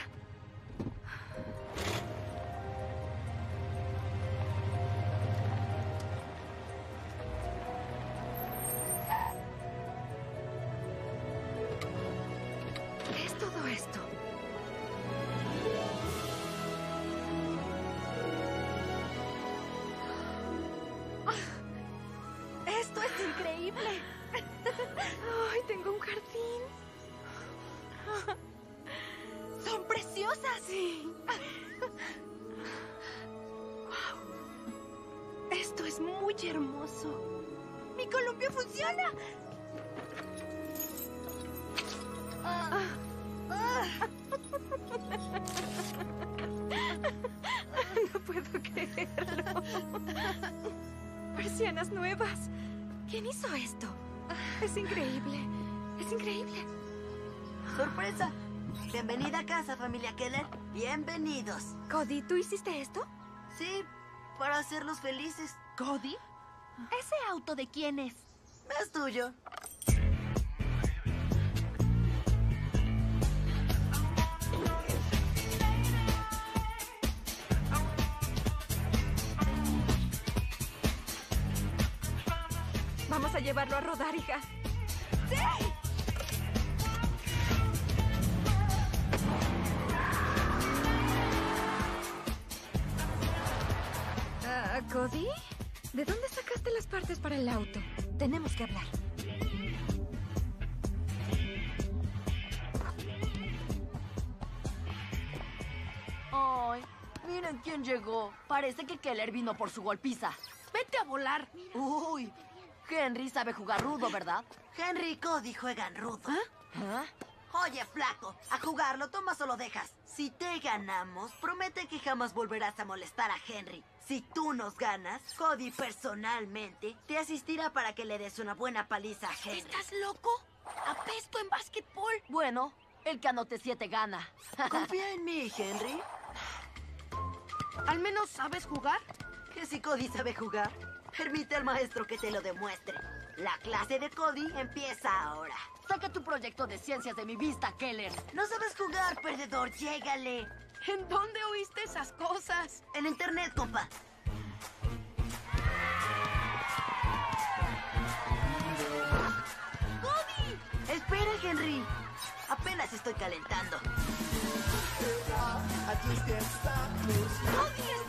Increíble. ¡Ay, tengo un jardín! Son preciosas. Sí. Oye, hermoso. ¡Mi columpio funciona! Ah, ah. No puedo creerlo. Persianas nuevas. ¿Quién hizo esto? Es increíble. Es increíble. ¡Sorpresa! Bienvenida a casa, familia Keller. Bienvenidos. Cody, ¿tú hiciste esto? Sí, para hacerlos felices. ¿Cody? ¿Ese auto de quién es? Es tuyo. Llevarlo a rodar, hija. ¡Sí! Ah, ¿Cody? ¿De dónde sacaste las partes para el auto? Tenemos que hablar. Ay, miren quién llegó. Parece que Keller vino por su golpiza. ¡Vete a volar! Uy, Henry sabe jugar rudo, ¿verdad? Henry y Cody juegan rudo. ¿Ah? Oye, flaco, a jugarlo tomas o lo dejas. Si te ganamos, promete que jamás volverás a molestar a Henry. Si tú nos ganas, Cody personalmente te asistirá para que le des una buena paliza a Henry. ¿Estás loco? Apesto en básquetbol. Bueno, el canote 7 gana. Confía en mí, Henry. ¿Al menos sabes jugar? Que si Cody sabe jugar, permite al maestro que te lo demuestre. La clase de Cody empieza ahora. Saca tu proyecto de ciencias de mi vista, Keller. No sabes jugar, perdedor, llégale. ¿En dónde oíste esas cosas? En internet, compa. ¡Cody! Espera, Henry. Apenas estoy calentando. ¡Cody!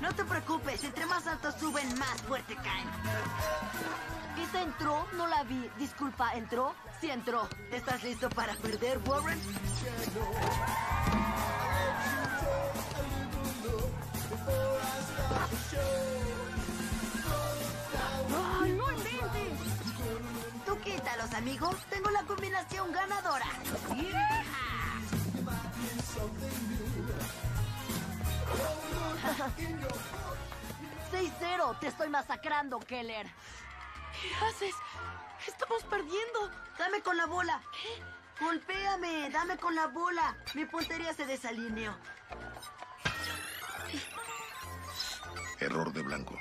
No te preocupes, entre más alto suben, más fuerte caen. ¿Esa entró? No la vi. Disculpa, ¿entró? Sí entró. ¿Estás listo para perder, Warren? ¡Ay, no inventes! Tú quítalos, amigos. Tengo la combinación ganadora. ¡Hija! 6-0. Te estoy masacrando, Keller. ¿Qué haces? Estamos perdiendo. Dame con la bola. ¿Qué? Golpéame, dame con la bola. Mi puntería se desalineó. Error de blanco.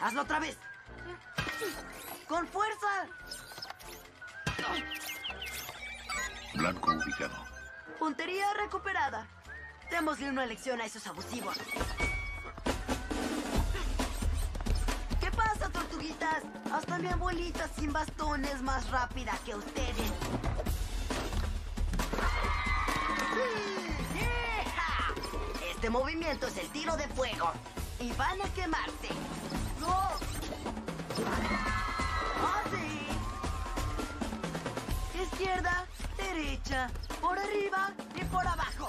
Hazlo otra vez. ¡Con fuerza! Blanco ubicado. Puntería recuperada. Démosle una lección a esos abusivos. ¿Qué pasa, tortuguitas? Hasta mi abuelita sin bastón es más rápida que ustedes. Este movimiento es el tiro de fuego. Y van a quemarse. ¡No! ¡Oh, sí! Izquierda, derecha, por arriba y por abajo.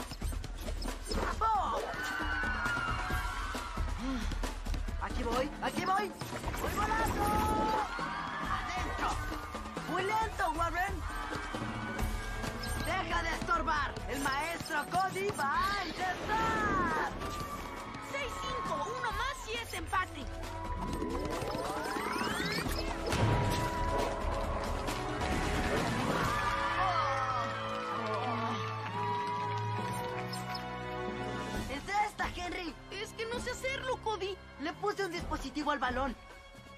¡Oh! Aquí voy, aquí voy. ¡Voy volando! ¡Adentro! ¡Muy lento, Warren! ¡Deja de estorbar! ¡El maestro Cody va a empezar! 6-5, uno más y es empate. Le puse un dispositivo al balón.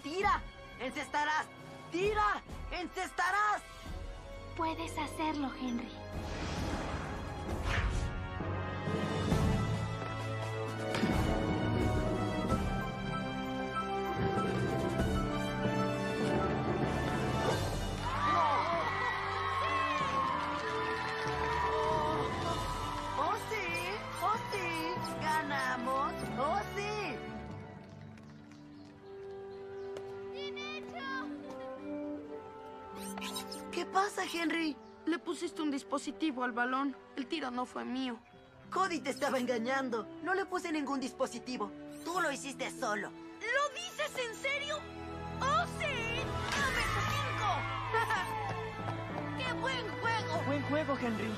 ¡Tira! ¡Encestarás! ¡Tira! ¡Encestarás! Puedes hacerlo, Henry. ¡Oh, sí! ¡Oh, sí! ¡Ganamos! Pasa, Henry? Le pusiste un dispositivo al balón. El tiro no fue mío. Cody te estaba engañando. No le puse ningún dispositivo. Tú lo hiciste solo. ¿Lo dices en serio? ¡Oh, sí! ¡Dame tu cinco! ¡Qué buen juego! Buen juego, Henry.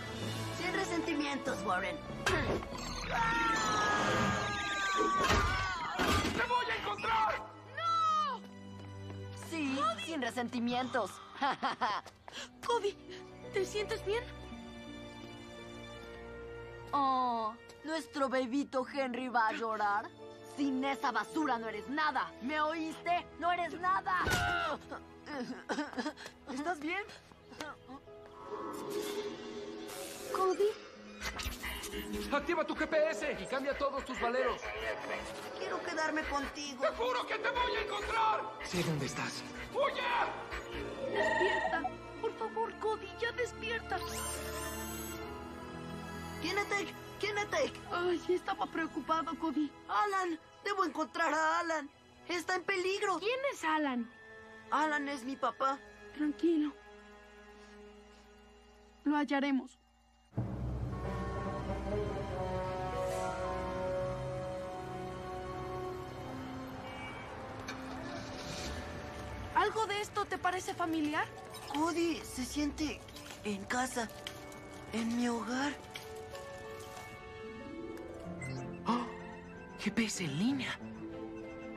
Sin resentimientos, Warren. ¡Te voy a encontrar! ¡No! Sí, sin resentimientos. Cody, ¿te sientes bien? Oh, ¿nuestro bebito Henry va a llorar? Sin esa basura no eres nada. ¿Me oíste? ¡No eres nada! ¿Estás bien? Cody, Activa tu GPS y cambia todos tus valeros. Quiero quedarme contigo. ¡Te juro que te voy a encontrar! Sé dónde estás. ¡Huye! despierta. Favor, Cody, ya despierta. Kinetic, Kinetic. Ay, estaba preocupado, Cody. Alan, debo encontrar a Alan. Está en peligro. ¿Quién es Alan? Alan es mi papá. Tranquilo. Lo hallaremos. ¿Algo de esto te parece familiar? Cody se siente en casa, en mi hogar. Oh, GPS en línea.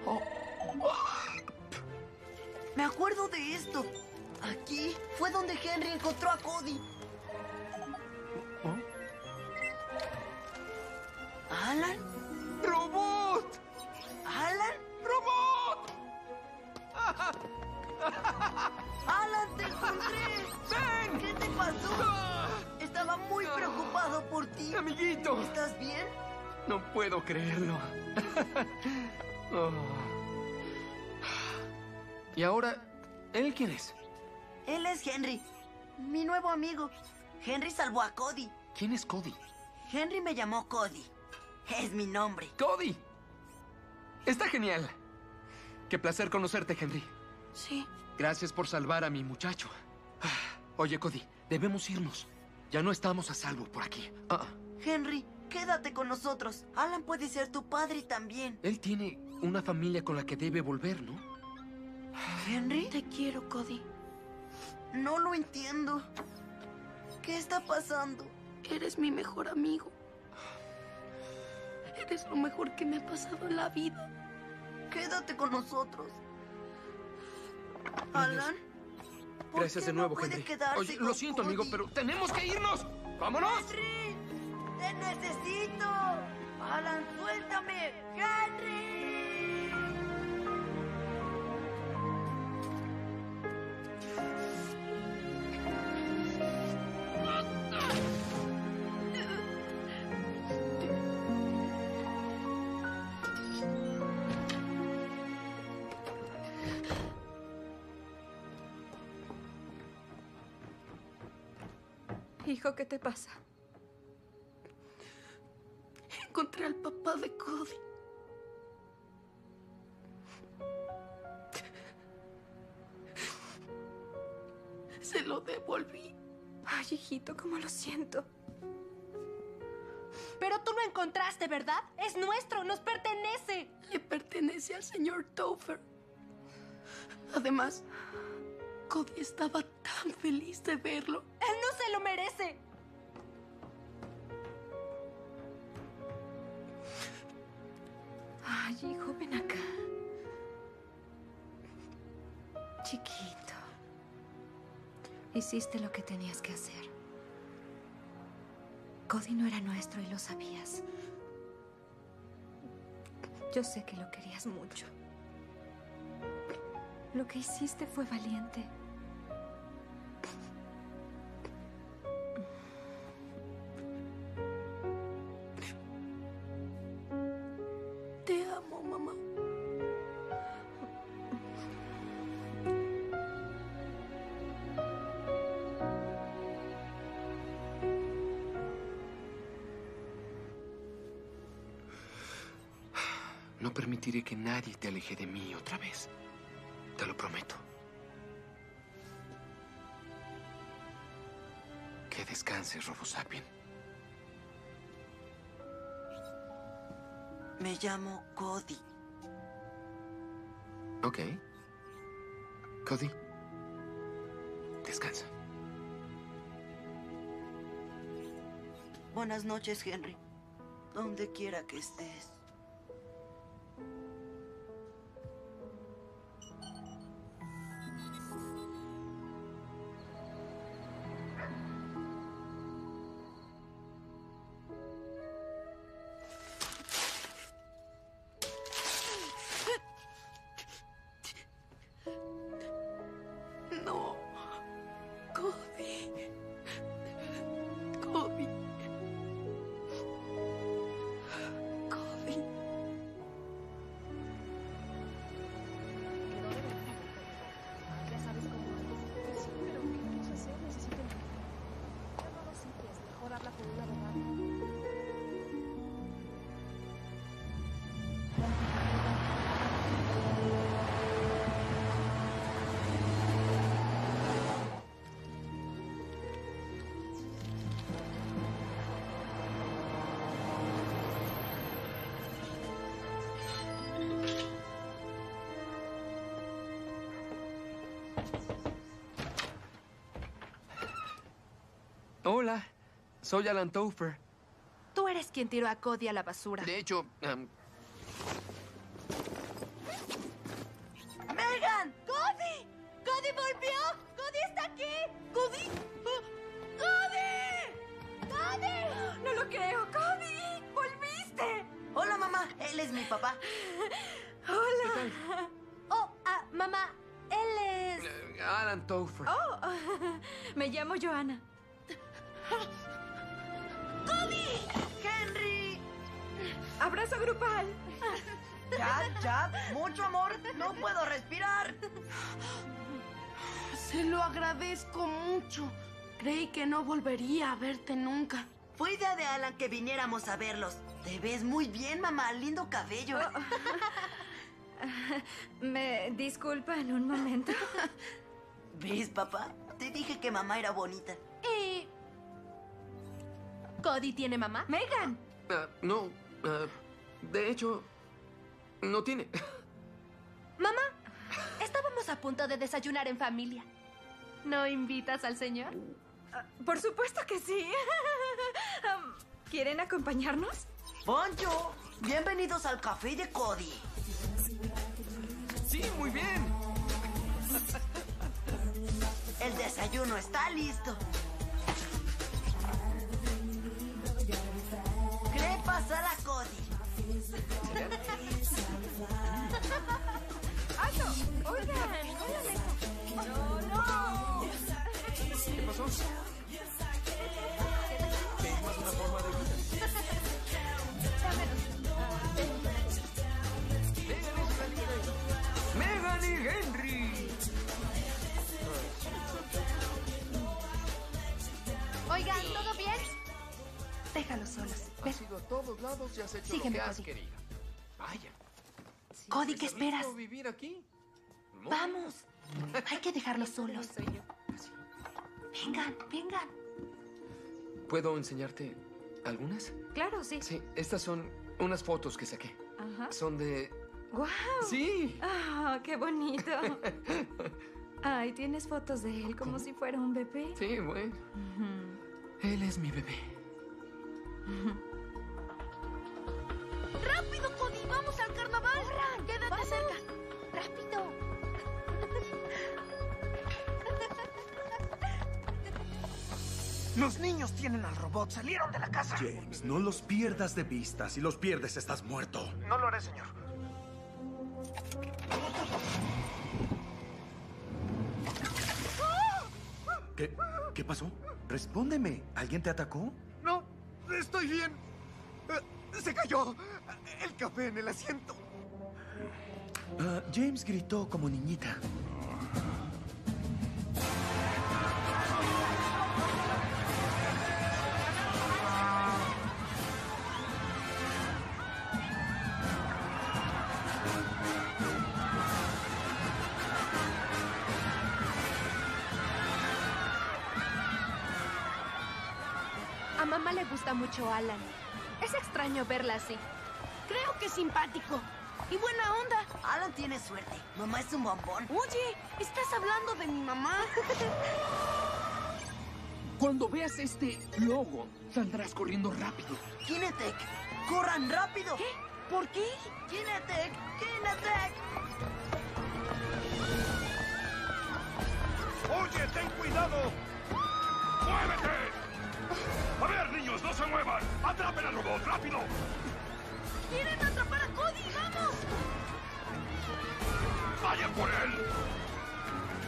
Oh, Me acuerdo de esto. Aquí fue donde Henry encontró a Cody. ¿Alan? ¡Robot! ¿Alan? ¡Robot! ¡Alan, te encontré! ¡Ven! ¿Qué te pasó? Estaba muy preocupado por ti. Amiguito. ¿Estás bien? no puedo creerlo. Oh. Y ahora, ¿él quién es? Él es Henry, mi nuevo amigo. Henry salvó a Cody. ¿Quién es Cody? Henry me llamó Cody. Es mi nombre. Cody. Está genial. Qué placer conocerte, Henry. Sí. Gracias por salvar a mi muchacho. Ah, Oye, Cody, debemos irnos. Ya no estamos a salvo por aquí. Ah, Henry, quédate con nosotros. Alan puede ser tu padre también. él tiene una familia con la que debe volver, ¿no? ¿Henry? Te quiero, Cody. No lo entiendo. ¿Qué está pasando? Eres mi mejor amigo. Eres lo mejor que me ha pasado en la vida. Quédate con nosotros. Alan. ¿por Gracias de nuevo, no Henry. quedarse Oye, lo siento, amigo, Cody? pero tenemos que irnos. ¡Vámonos! ¡Henry! ¡Te necesito! ¡Alan, suéltame! ¡Henry! Hijo, ¿qué te pasa? Encontré al papá de Cody. Se lo devolví. Ay, hijito, cómo lo siento. Pero tú lo encontraste, ¿verdad? Es nuestro, nos pertenece. Le pertenece al señor Topher. Además, Cody estaba tan feliz de verlo. Él no se lo merece. Ay, hijo, ven acá. Chiquito. Hiciste lo que tenías que hacer. Cody no era nuestro y lo sabías. Yo sé que lo querías mucho. Lo que hiciste fue valiente. Permitiré que nadie te aleje de mí otra vez. Te lo prometo. Que descanses, Robosapien. Me llamo Cody. Ok. Cody, descansa. Buenas noches, Henry. Donde quiera que estés. Hola, soy Alan Topher. Tú eres quien tiró a Cody a la basura. De hecho, a verlos. Te ves muy bien, mamá. Lindo cabello. ¿Me disculpan un momento? ¿Ves, papá? Te dije que mamá era bonita. ¿Y... Cody tiene mamá? ¡Megan! Ah, no, ah, de hecho, no tiene. Mamá, estábamos a punto de desayunar en familia. ¿No invitas al señor? Ah, Por supuesto que sí. ¿Quieren acompañarnos? Poncho, bienvenidos al café de Cody. Sí, muy bien. El desayuno está listo. ¿Qué le pasará a Cody? ¡Alto! ¡Oigan! ¡Oigan esto! ¡No, no! ¿Qué pasó? Megan y Henry. Oigan, ¿todo bien? Déjalos solos. Has ido a todos lados y has hecho Sígueme, lo que has Cody. querido. Vaya. Cody, ¿qué ¿Es bonito esperas? vivir aquí? Vamos. Hay que dejarlos solos. Vengan, vengan. ¿Puedo enseñarte algunas? Claro, sí. Sí, estas son unas fotos que saqué. Ajá. Son de... ¡Guau! Sí. ¡Ah, qué bonito! Ay, tienes fotos de él como si fuera un bebé. Sí, bueno. Él es mi bebé. ¡Rápido, Cody! ¡Vamos al carnaval! ¡Quédate cerca! ¡Rápido! Los niños tienen al robot. Salieron de la casa. James, no los pierdas de vista. Si los pierdes, estás muerto. No lo haré, señor. ¿Qué, ¿Qué pasó? Respóndeme. ¿Alguien te atacó? No, estoy bien. Eh, Se cayó el café en el asiento. Ah, James gritó como niñita. Mucho Alan. Es extraño verla así. Creo que es simpático. y buena onda. Alan tiene suerte. Mamá es un bombón. Oye, estás hablando de mi mamá. Cuando veas este logo, saldrás corriendo rápido. Kinetec, corran rápido. ¿Qué? ¿Por qué? Kinetec, Kinetec. Oye, ten cuidado. ¡Muévete! A ver, niños, no se muevan. Atrapen al robot, rápido. ¡Quieren atrapar a Cody! ¡Vamos! Vayan por él.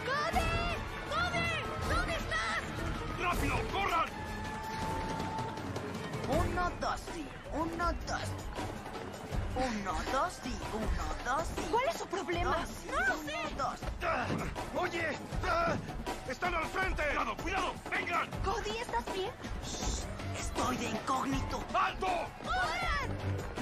¡Cody! ¡Cody! ¿Dónde estás? ¡Rápido, corran! Uno, dos, sí. Uno, dos. Uno, dos, sí. Uno, dos, sí. ¿Cuál es su problema? Dos, sí. No lo Uno, sé. dos. Ah, Oye, ah, están al frente. ¡Cuidado, cuidado! ¡Vengan! Cody, ¿estás bien? Estoy de incógnito. ¡Alto! ¡Corran!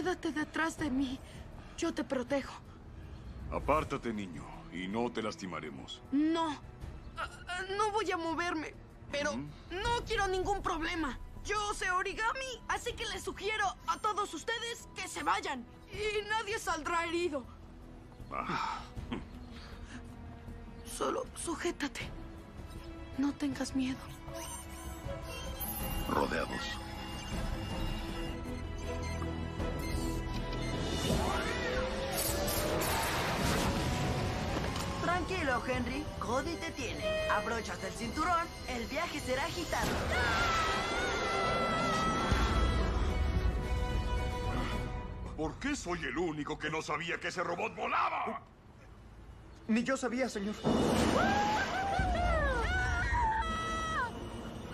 Quédate detrás de mí. Yo te protejo. Apártate, niño, y no te lastimaremos. No. Ah, ah, No voy a moverme. Pero no quiero ningún problema. Yo sé origami, así que les sugiero a todos ustedes que se vayan. Y nadie saldrá herido. Ah, Solo sujétate. No tengas miedo. Rodeados. Tranquilo, Henry. Cody te tiene. Abrochas el cinturón, el viaje será agitado. ¿Por qué soy el único que no sabía que ese robot volaba? Ni yo sabía, señor.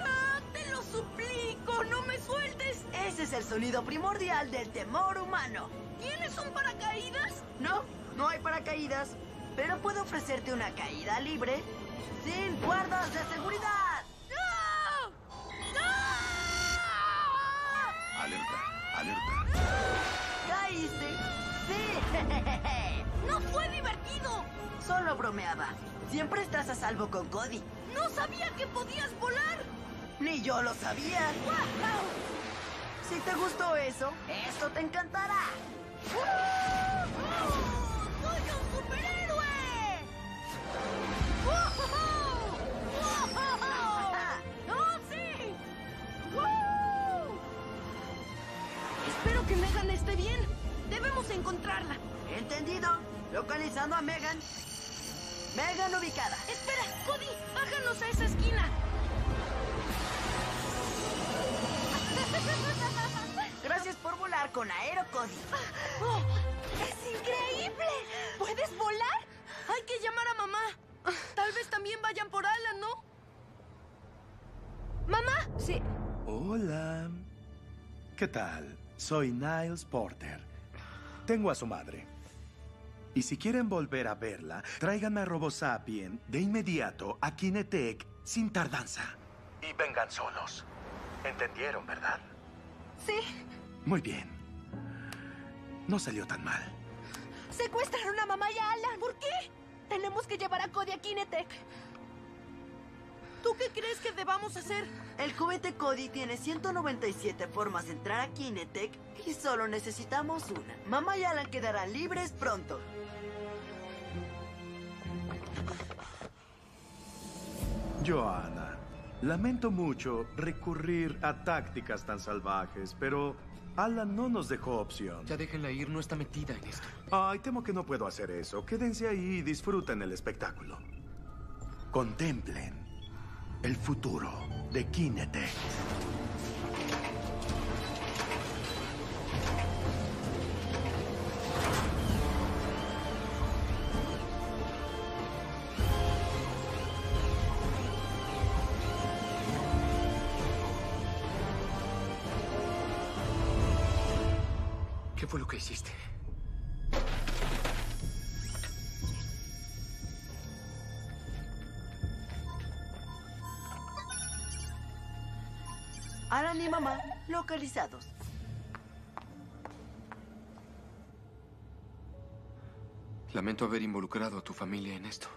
¡Ah! ¡Te lo suplico! ¡No me sueltes! Ese es el sonido primordial del temor humano. ¿Tienes un paracaídas? No, no hay paracaídas, pero puedo ofrecerte una caída libre sin guardas de seguridad. ¡No! ¡No! Alerta, alerta. ¿Caíste? Sí. ¡No fue divertido! Solo bromeaba. Siempre estás a salvo con Cody. ¡No sabía que podías volar! Ni yo lo sabía. ¡Guau! Si te gustó eso, esto te encantará. ¡Soy Megan esté bien. Debemos encontrarla. ¿Entendido? Localizando a Megan. Megan ubicada. Espera, Cody, bájanos a esa esquina. Gracias por volar con Aero Cody. ¡Oh! ¡Es increíble! ¿Puedes volar? Hay que llamar a mamá. Tal vez también vayan por Alan, ¿no? ¿Mamá? Sí. Hola. ¿Qué tal? Soy Niles Porter. Tengo a su madre. Y si quieren volver a verla, tráiganme a RoboSapien de inmediato a Kinetec sin tardanza. Y vengan solos. ¿Entendieron, verdad? Sí. Muy bien. No salió tan mal. Secuestraron a mamá y a Alan. ¿Por qué? Tenemos que llevar a Cody a Kinetec. ¿Tú qué crees que debamos hacer? El juguete Cody tiene 197 formas de entrar a Kinetec y solo necesitamos una. Mamá y Alan quedarán libres pronto. Joanna, lamento mucho recurrir a tácticas tan salvajes, pero Alan no nos dejó opción. Ya déjenla ir, no está metida en esto. Ay, temo que no puedo hacer eso. Quédense ahí y disfruten el espectáculo. Contemplen el futuro de Kinetec. ¿Qué fue lo que hiciste? Alan y mamá localizados. Lamento haber involucrado a tu familia en esto.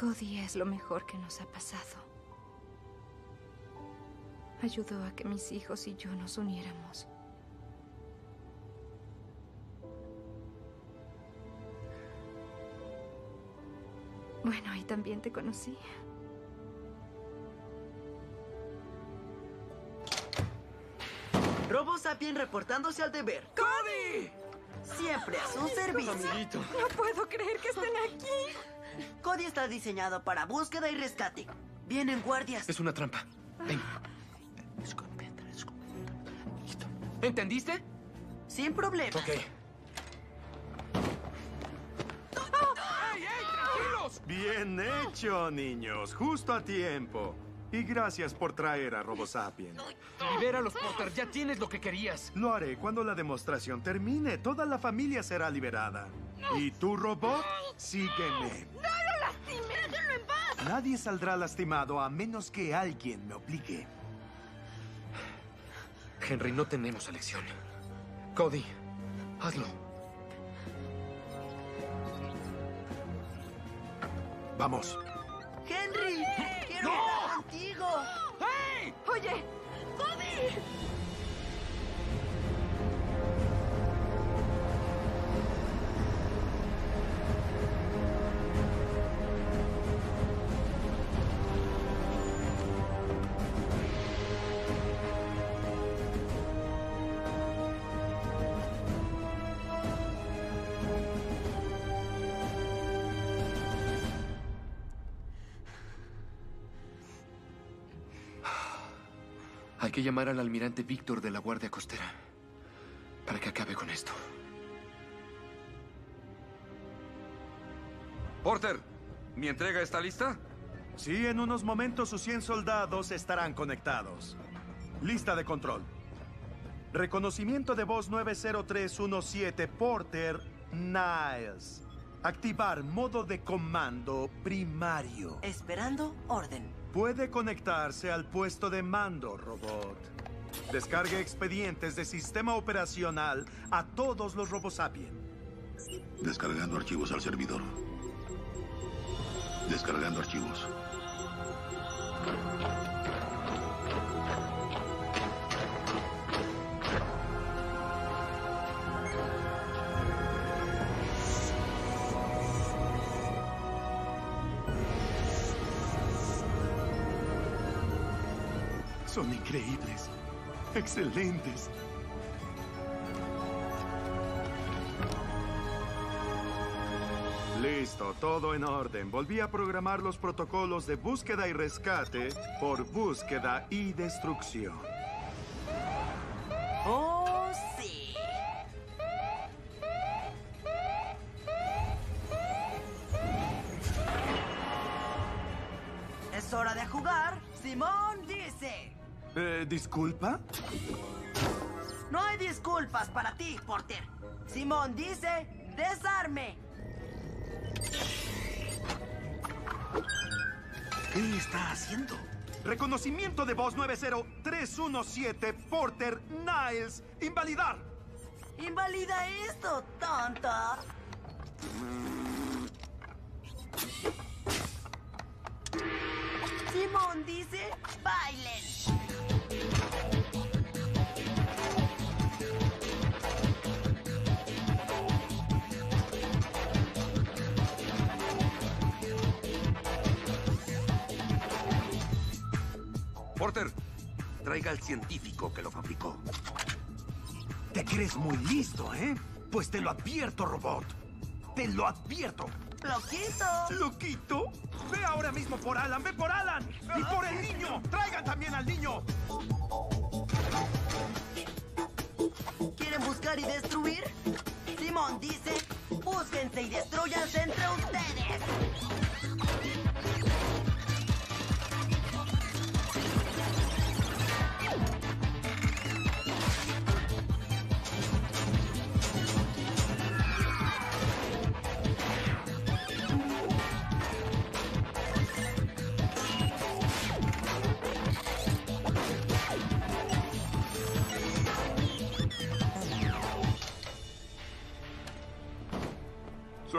Cody es lo mejor que nos ha pasado. Ayudó a que mis hijos y yo nos uniéramos. Bueno, y también te conocí. Robo Sapien reportándose al deber. ¡Cody! Siempre a su servicio. Amiguito. No puedo creer que estén aquí. Cody está diseñado para búsqueda y rescate. Vienen guardias. Es una trampa. Ven. ¿Entendiste? Sin problema. Ok. Bien hecho, niños. Justo a tiempo. Y gracias por traer a RoboSapien. Libéralos, Porter. Ya tienes lo que querías. Lo haré cuando la demostración termine. Toda la familia será liberada. ¿Y tú, robot? Sígueme. ¡No lo lastime! ¡Déjenlo en paz! Nadie saldrá lastimado a menos que alguien me obligue. Henry, no tenemos elección. Cody, hazlo. Vamos. ¡Henry! ¡Quiero estar contigo! ¡Hey! Oye, ¡Cody! Que llamar al almirante Víctor de la Guardia Costera para que acabe con esto. Porter, ¿mi entrega está lista? Sí, en unos momentos sus 100 soldados estarán conectados. Lista de control. Reconocimiento de voz 90317 Porter Niles. Activar modo de comando primario. Esperando orden. Puede conectarse al puesto de mando, robot. Descargue expedientes de sistema operacional a todos los RoboSapien. Descargando archivos al servidor. Descargando archivos. Increíbles. Excelentes. Listo, todo en orden. Volví a programar los protocolos de búsqueda y rescate por búsqueda y destrucción. ¿Disculpa? No hay disculpas para ti, Porter. Simón dice, desarme. ¿Qué está haciendo? Reconocimiento de voz 90317, Porter Niles. Invalidar. Invalida esto, tonta. Simón dice, bailen. Porter, traiga al científico que lo fabricó. Te crees muy listo, ¿eh? Pues te lo advierto, robot. Te lo advierto. Loquito. ¿Loquito? Ve ahora mismo por Alan, ve por Alan. Y por el niño. Traigan también al niño. ¿Quieren buscar y destruir? Simón dice, búsquense y destruyanse entre ustedes.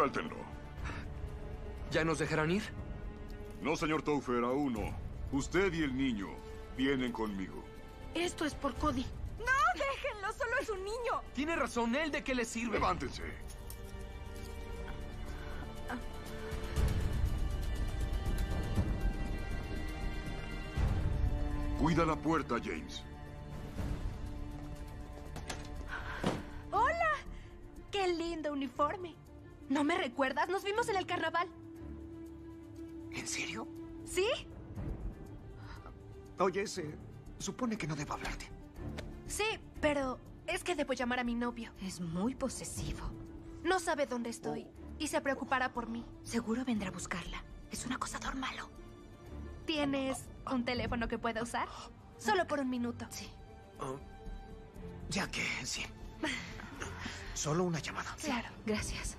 Suéltenlo. ¿Ya nos dejarán ir? No, señor Taufer, aún no. Usted y el niño vienen conmigo. Esto es por Cody. ¡No! ¡Déjenlo! ¡Solo es un niño! Tiene razón, ¿él de qué le sirve? Levántense. Cuida la puerta, James. ¡Hola! ¡Qué lindo uniforme! ¿No me recuerdas? Nos vimos en el carnaval. ¿En serio? ¿Sí? Oye, se supone que no debo hablarte. Sí, pero es que debo llamar a mi novio. Es muy posesivo. No sabe dónde estoy y se preocupará por mí. Seguro vendrá a buscarla. Es un acosador malo. ¿Tienes un teléfono que pueda usar? Solo por un minuto. Sí. Oh, ya que sí. Solo una llamada. Claro. Gracias.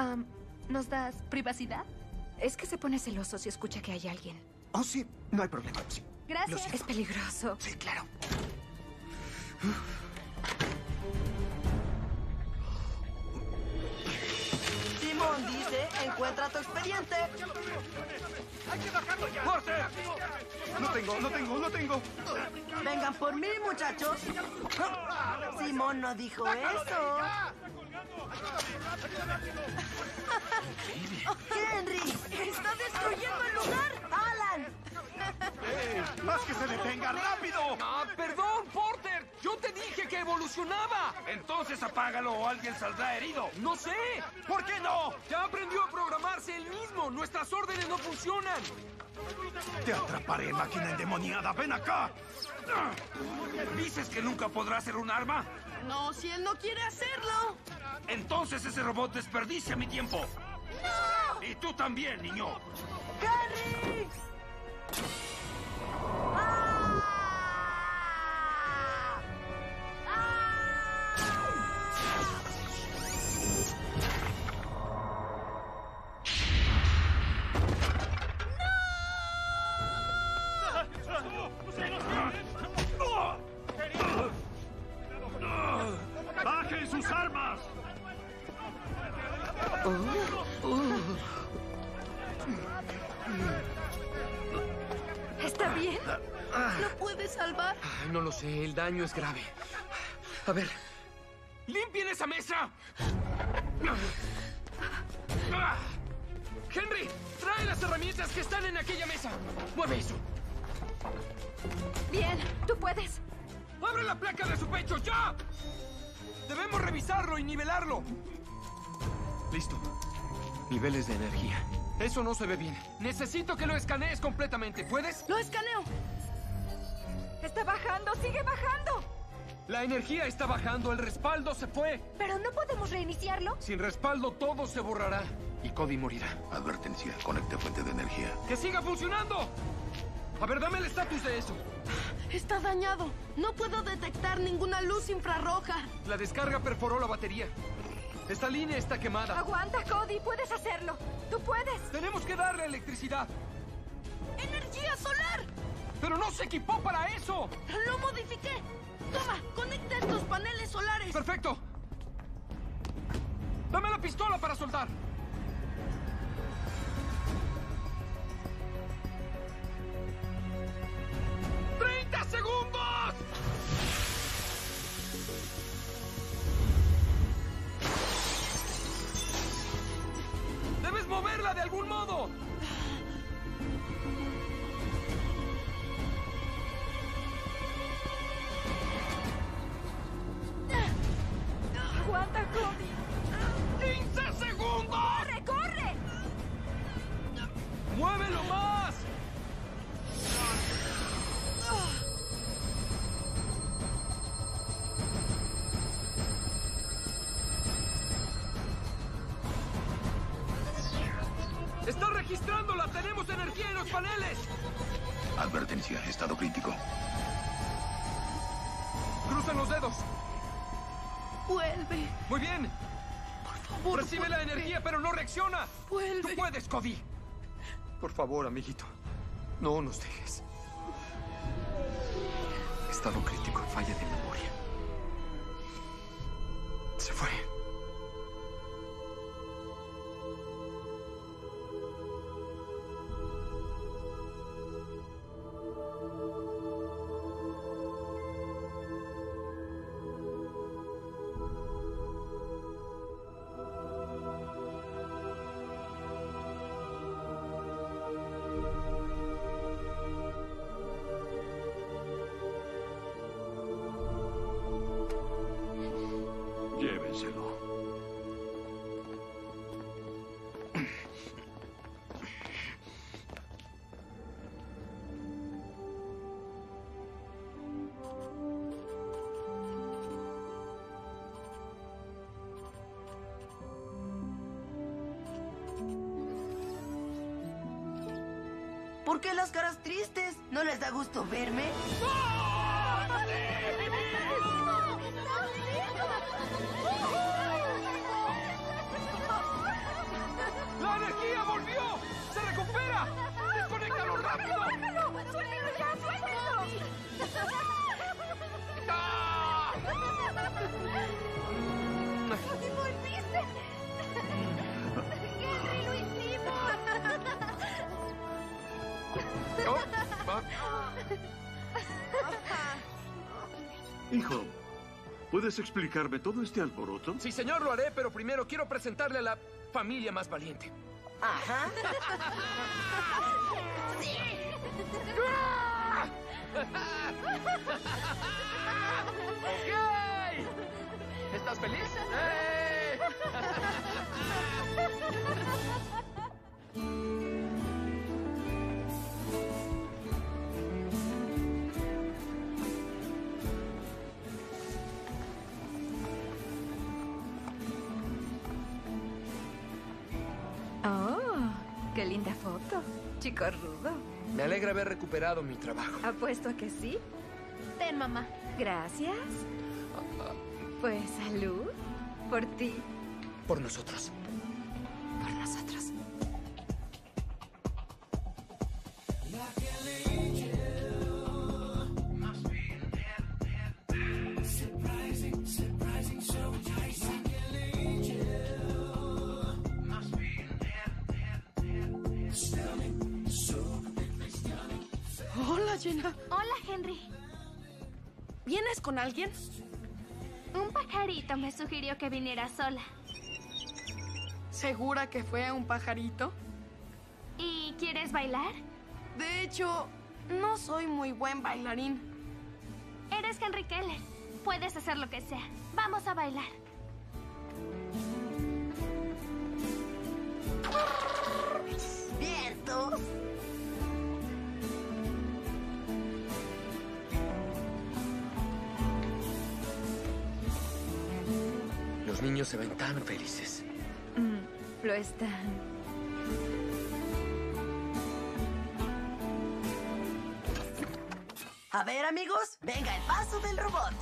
Am, ¿Nos das privacidad? Es que se pone celoso si escucha que hay alguien. Oh, sí, no hay problema. Sí. Gracias. Es peligroso. Sí, claro. Simón dice, encuentra tu expediente. ¡Hay que bajarlo ya! No tengo, no tengo, no tengo. Vengan por mí, muchachos. Simón no dijo eso. ¡Henry! ¡Está destruyendo el lugar! ¡Alan! ¡Eh! ¡Haz que se detenga! ¡Rápido! ¡Ah, perdón, Porter! ¡Yo te dije que evolucionaba! Entonces apágalo o alguien saldrá herido. ¡No sé! ¿Por qué no? ¡Ya aprendió a programarse él mismo! ¡Nuestras órdenes no funcionan! Te atraparé, máquina endemoniada. ¡Ven acá! ¿Dices que nunca podrá ser un arma? No, si él no quiere hacerlo. Entonces ese robot desperdicia mi tiempo. ¡No! Y tú también, niño. No lo sé, el daño es grave. A ver. ¡Limpien esa mesa! Henry, trae las herramientas que están en aquella mesa. Mueve eso. Bien, tú puedes. ¡Abre la placa de su pecho, ya! Debemos revisarlo y nivelarlo. Listo. Niveles de energía. Eso no se ve bien. Necesito que lo escanees completamente. ¿Puedes? ¡Lo escaneo! Está bajando, sigue bajando. La energía está bajando, el respaldo se fue. ¿Pero no podemos reiniciarlo? Sin respaldo todo se borrará. Y Cody morirá. Advertencia, conecte fuente de energía. ¡Que siga funcionando! A ver, dame el estatus de eso. Está dañado. No puedo detectar ninguna luz infrarroja. La descarga perforó la batería. Esta línea está quemada. Aguanta, Cody. Puedes hacerlo. Tú puedes. Tenemos que darle electricidad. ¡Energía solar! ¡Pero no se equipó para eso! ¡Lo modifiqué! Toma, conecta estos paneles solares. ¡Perfecto! ¡Dame la pistola para soldar! ¡30 segundos! ¡Debes moverla de algún modo! Aguanta, Cody. ¡15 segundos! ¡Corre, corre! ¡Muévelo más! Cody. Por favor, amiguito. No nos dejes. Estado crítico, falla de memoria. Se fue. ¿Por qué las caras tristes? ¿No les da gusto verme? ¡La ¿puedes explicarme todo este alboroto? Sí, señor, lo haré, pero primero quiero presentarle a la familia más valiente. Ajá. qué linda foto. Chico rudo. Me alegra haber recuperado mi trabajo. Apuesto a que sí. Ten, mamá. Gracias. Pues salud. Por ti. Por nosotros. Alguien? Un pajarito me sugirió que viniera sola. ¿Segura que fue un pajarito? ¿Y quieres bailar? De hecho, no soy muy buen bailarín. Eres Henry Keller. Puedes hacer lo que sea. Vamos a bailar. Los niños se ven tan felices. Mm, lo están. A ver, amigos, venga el paso del robot.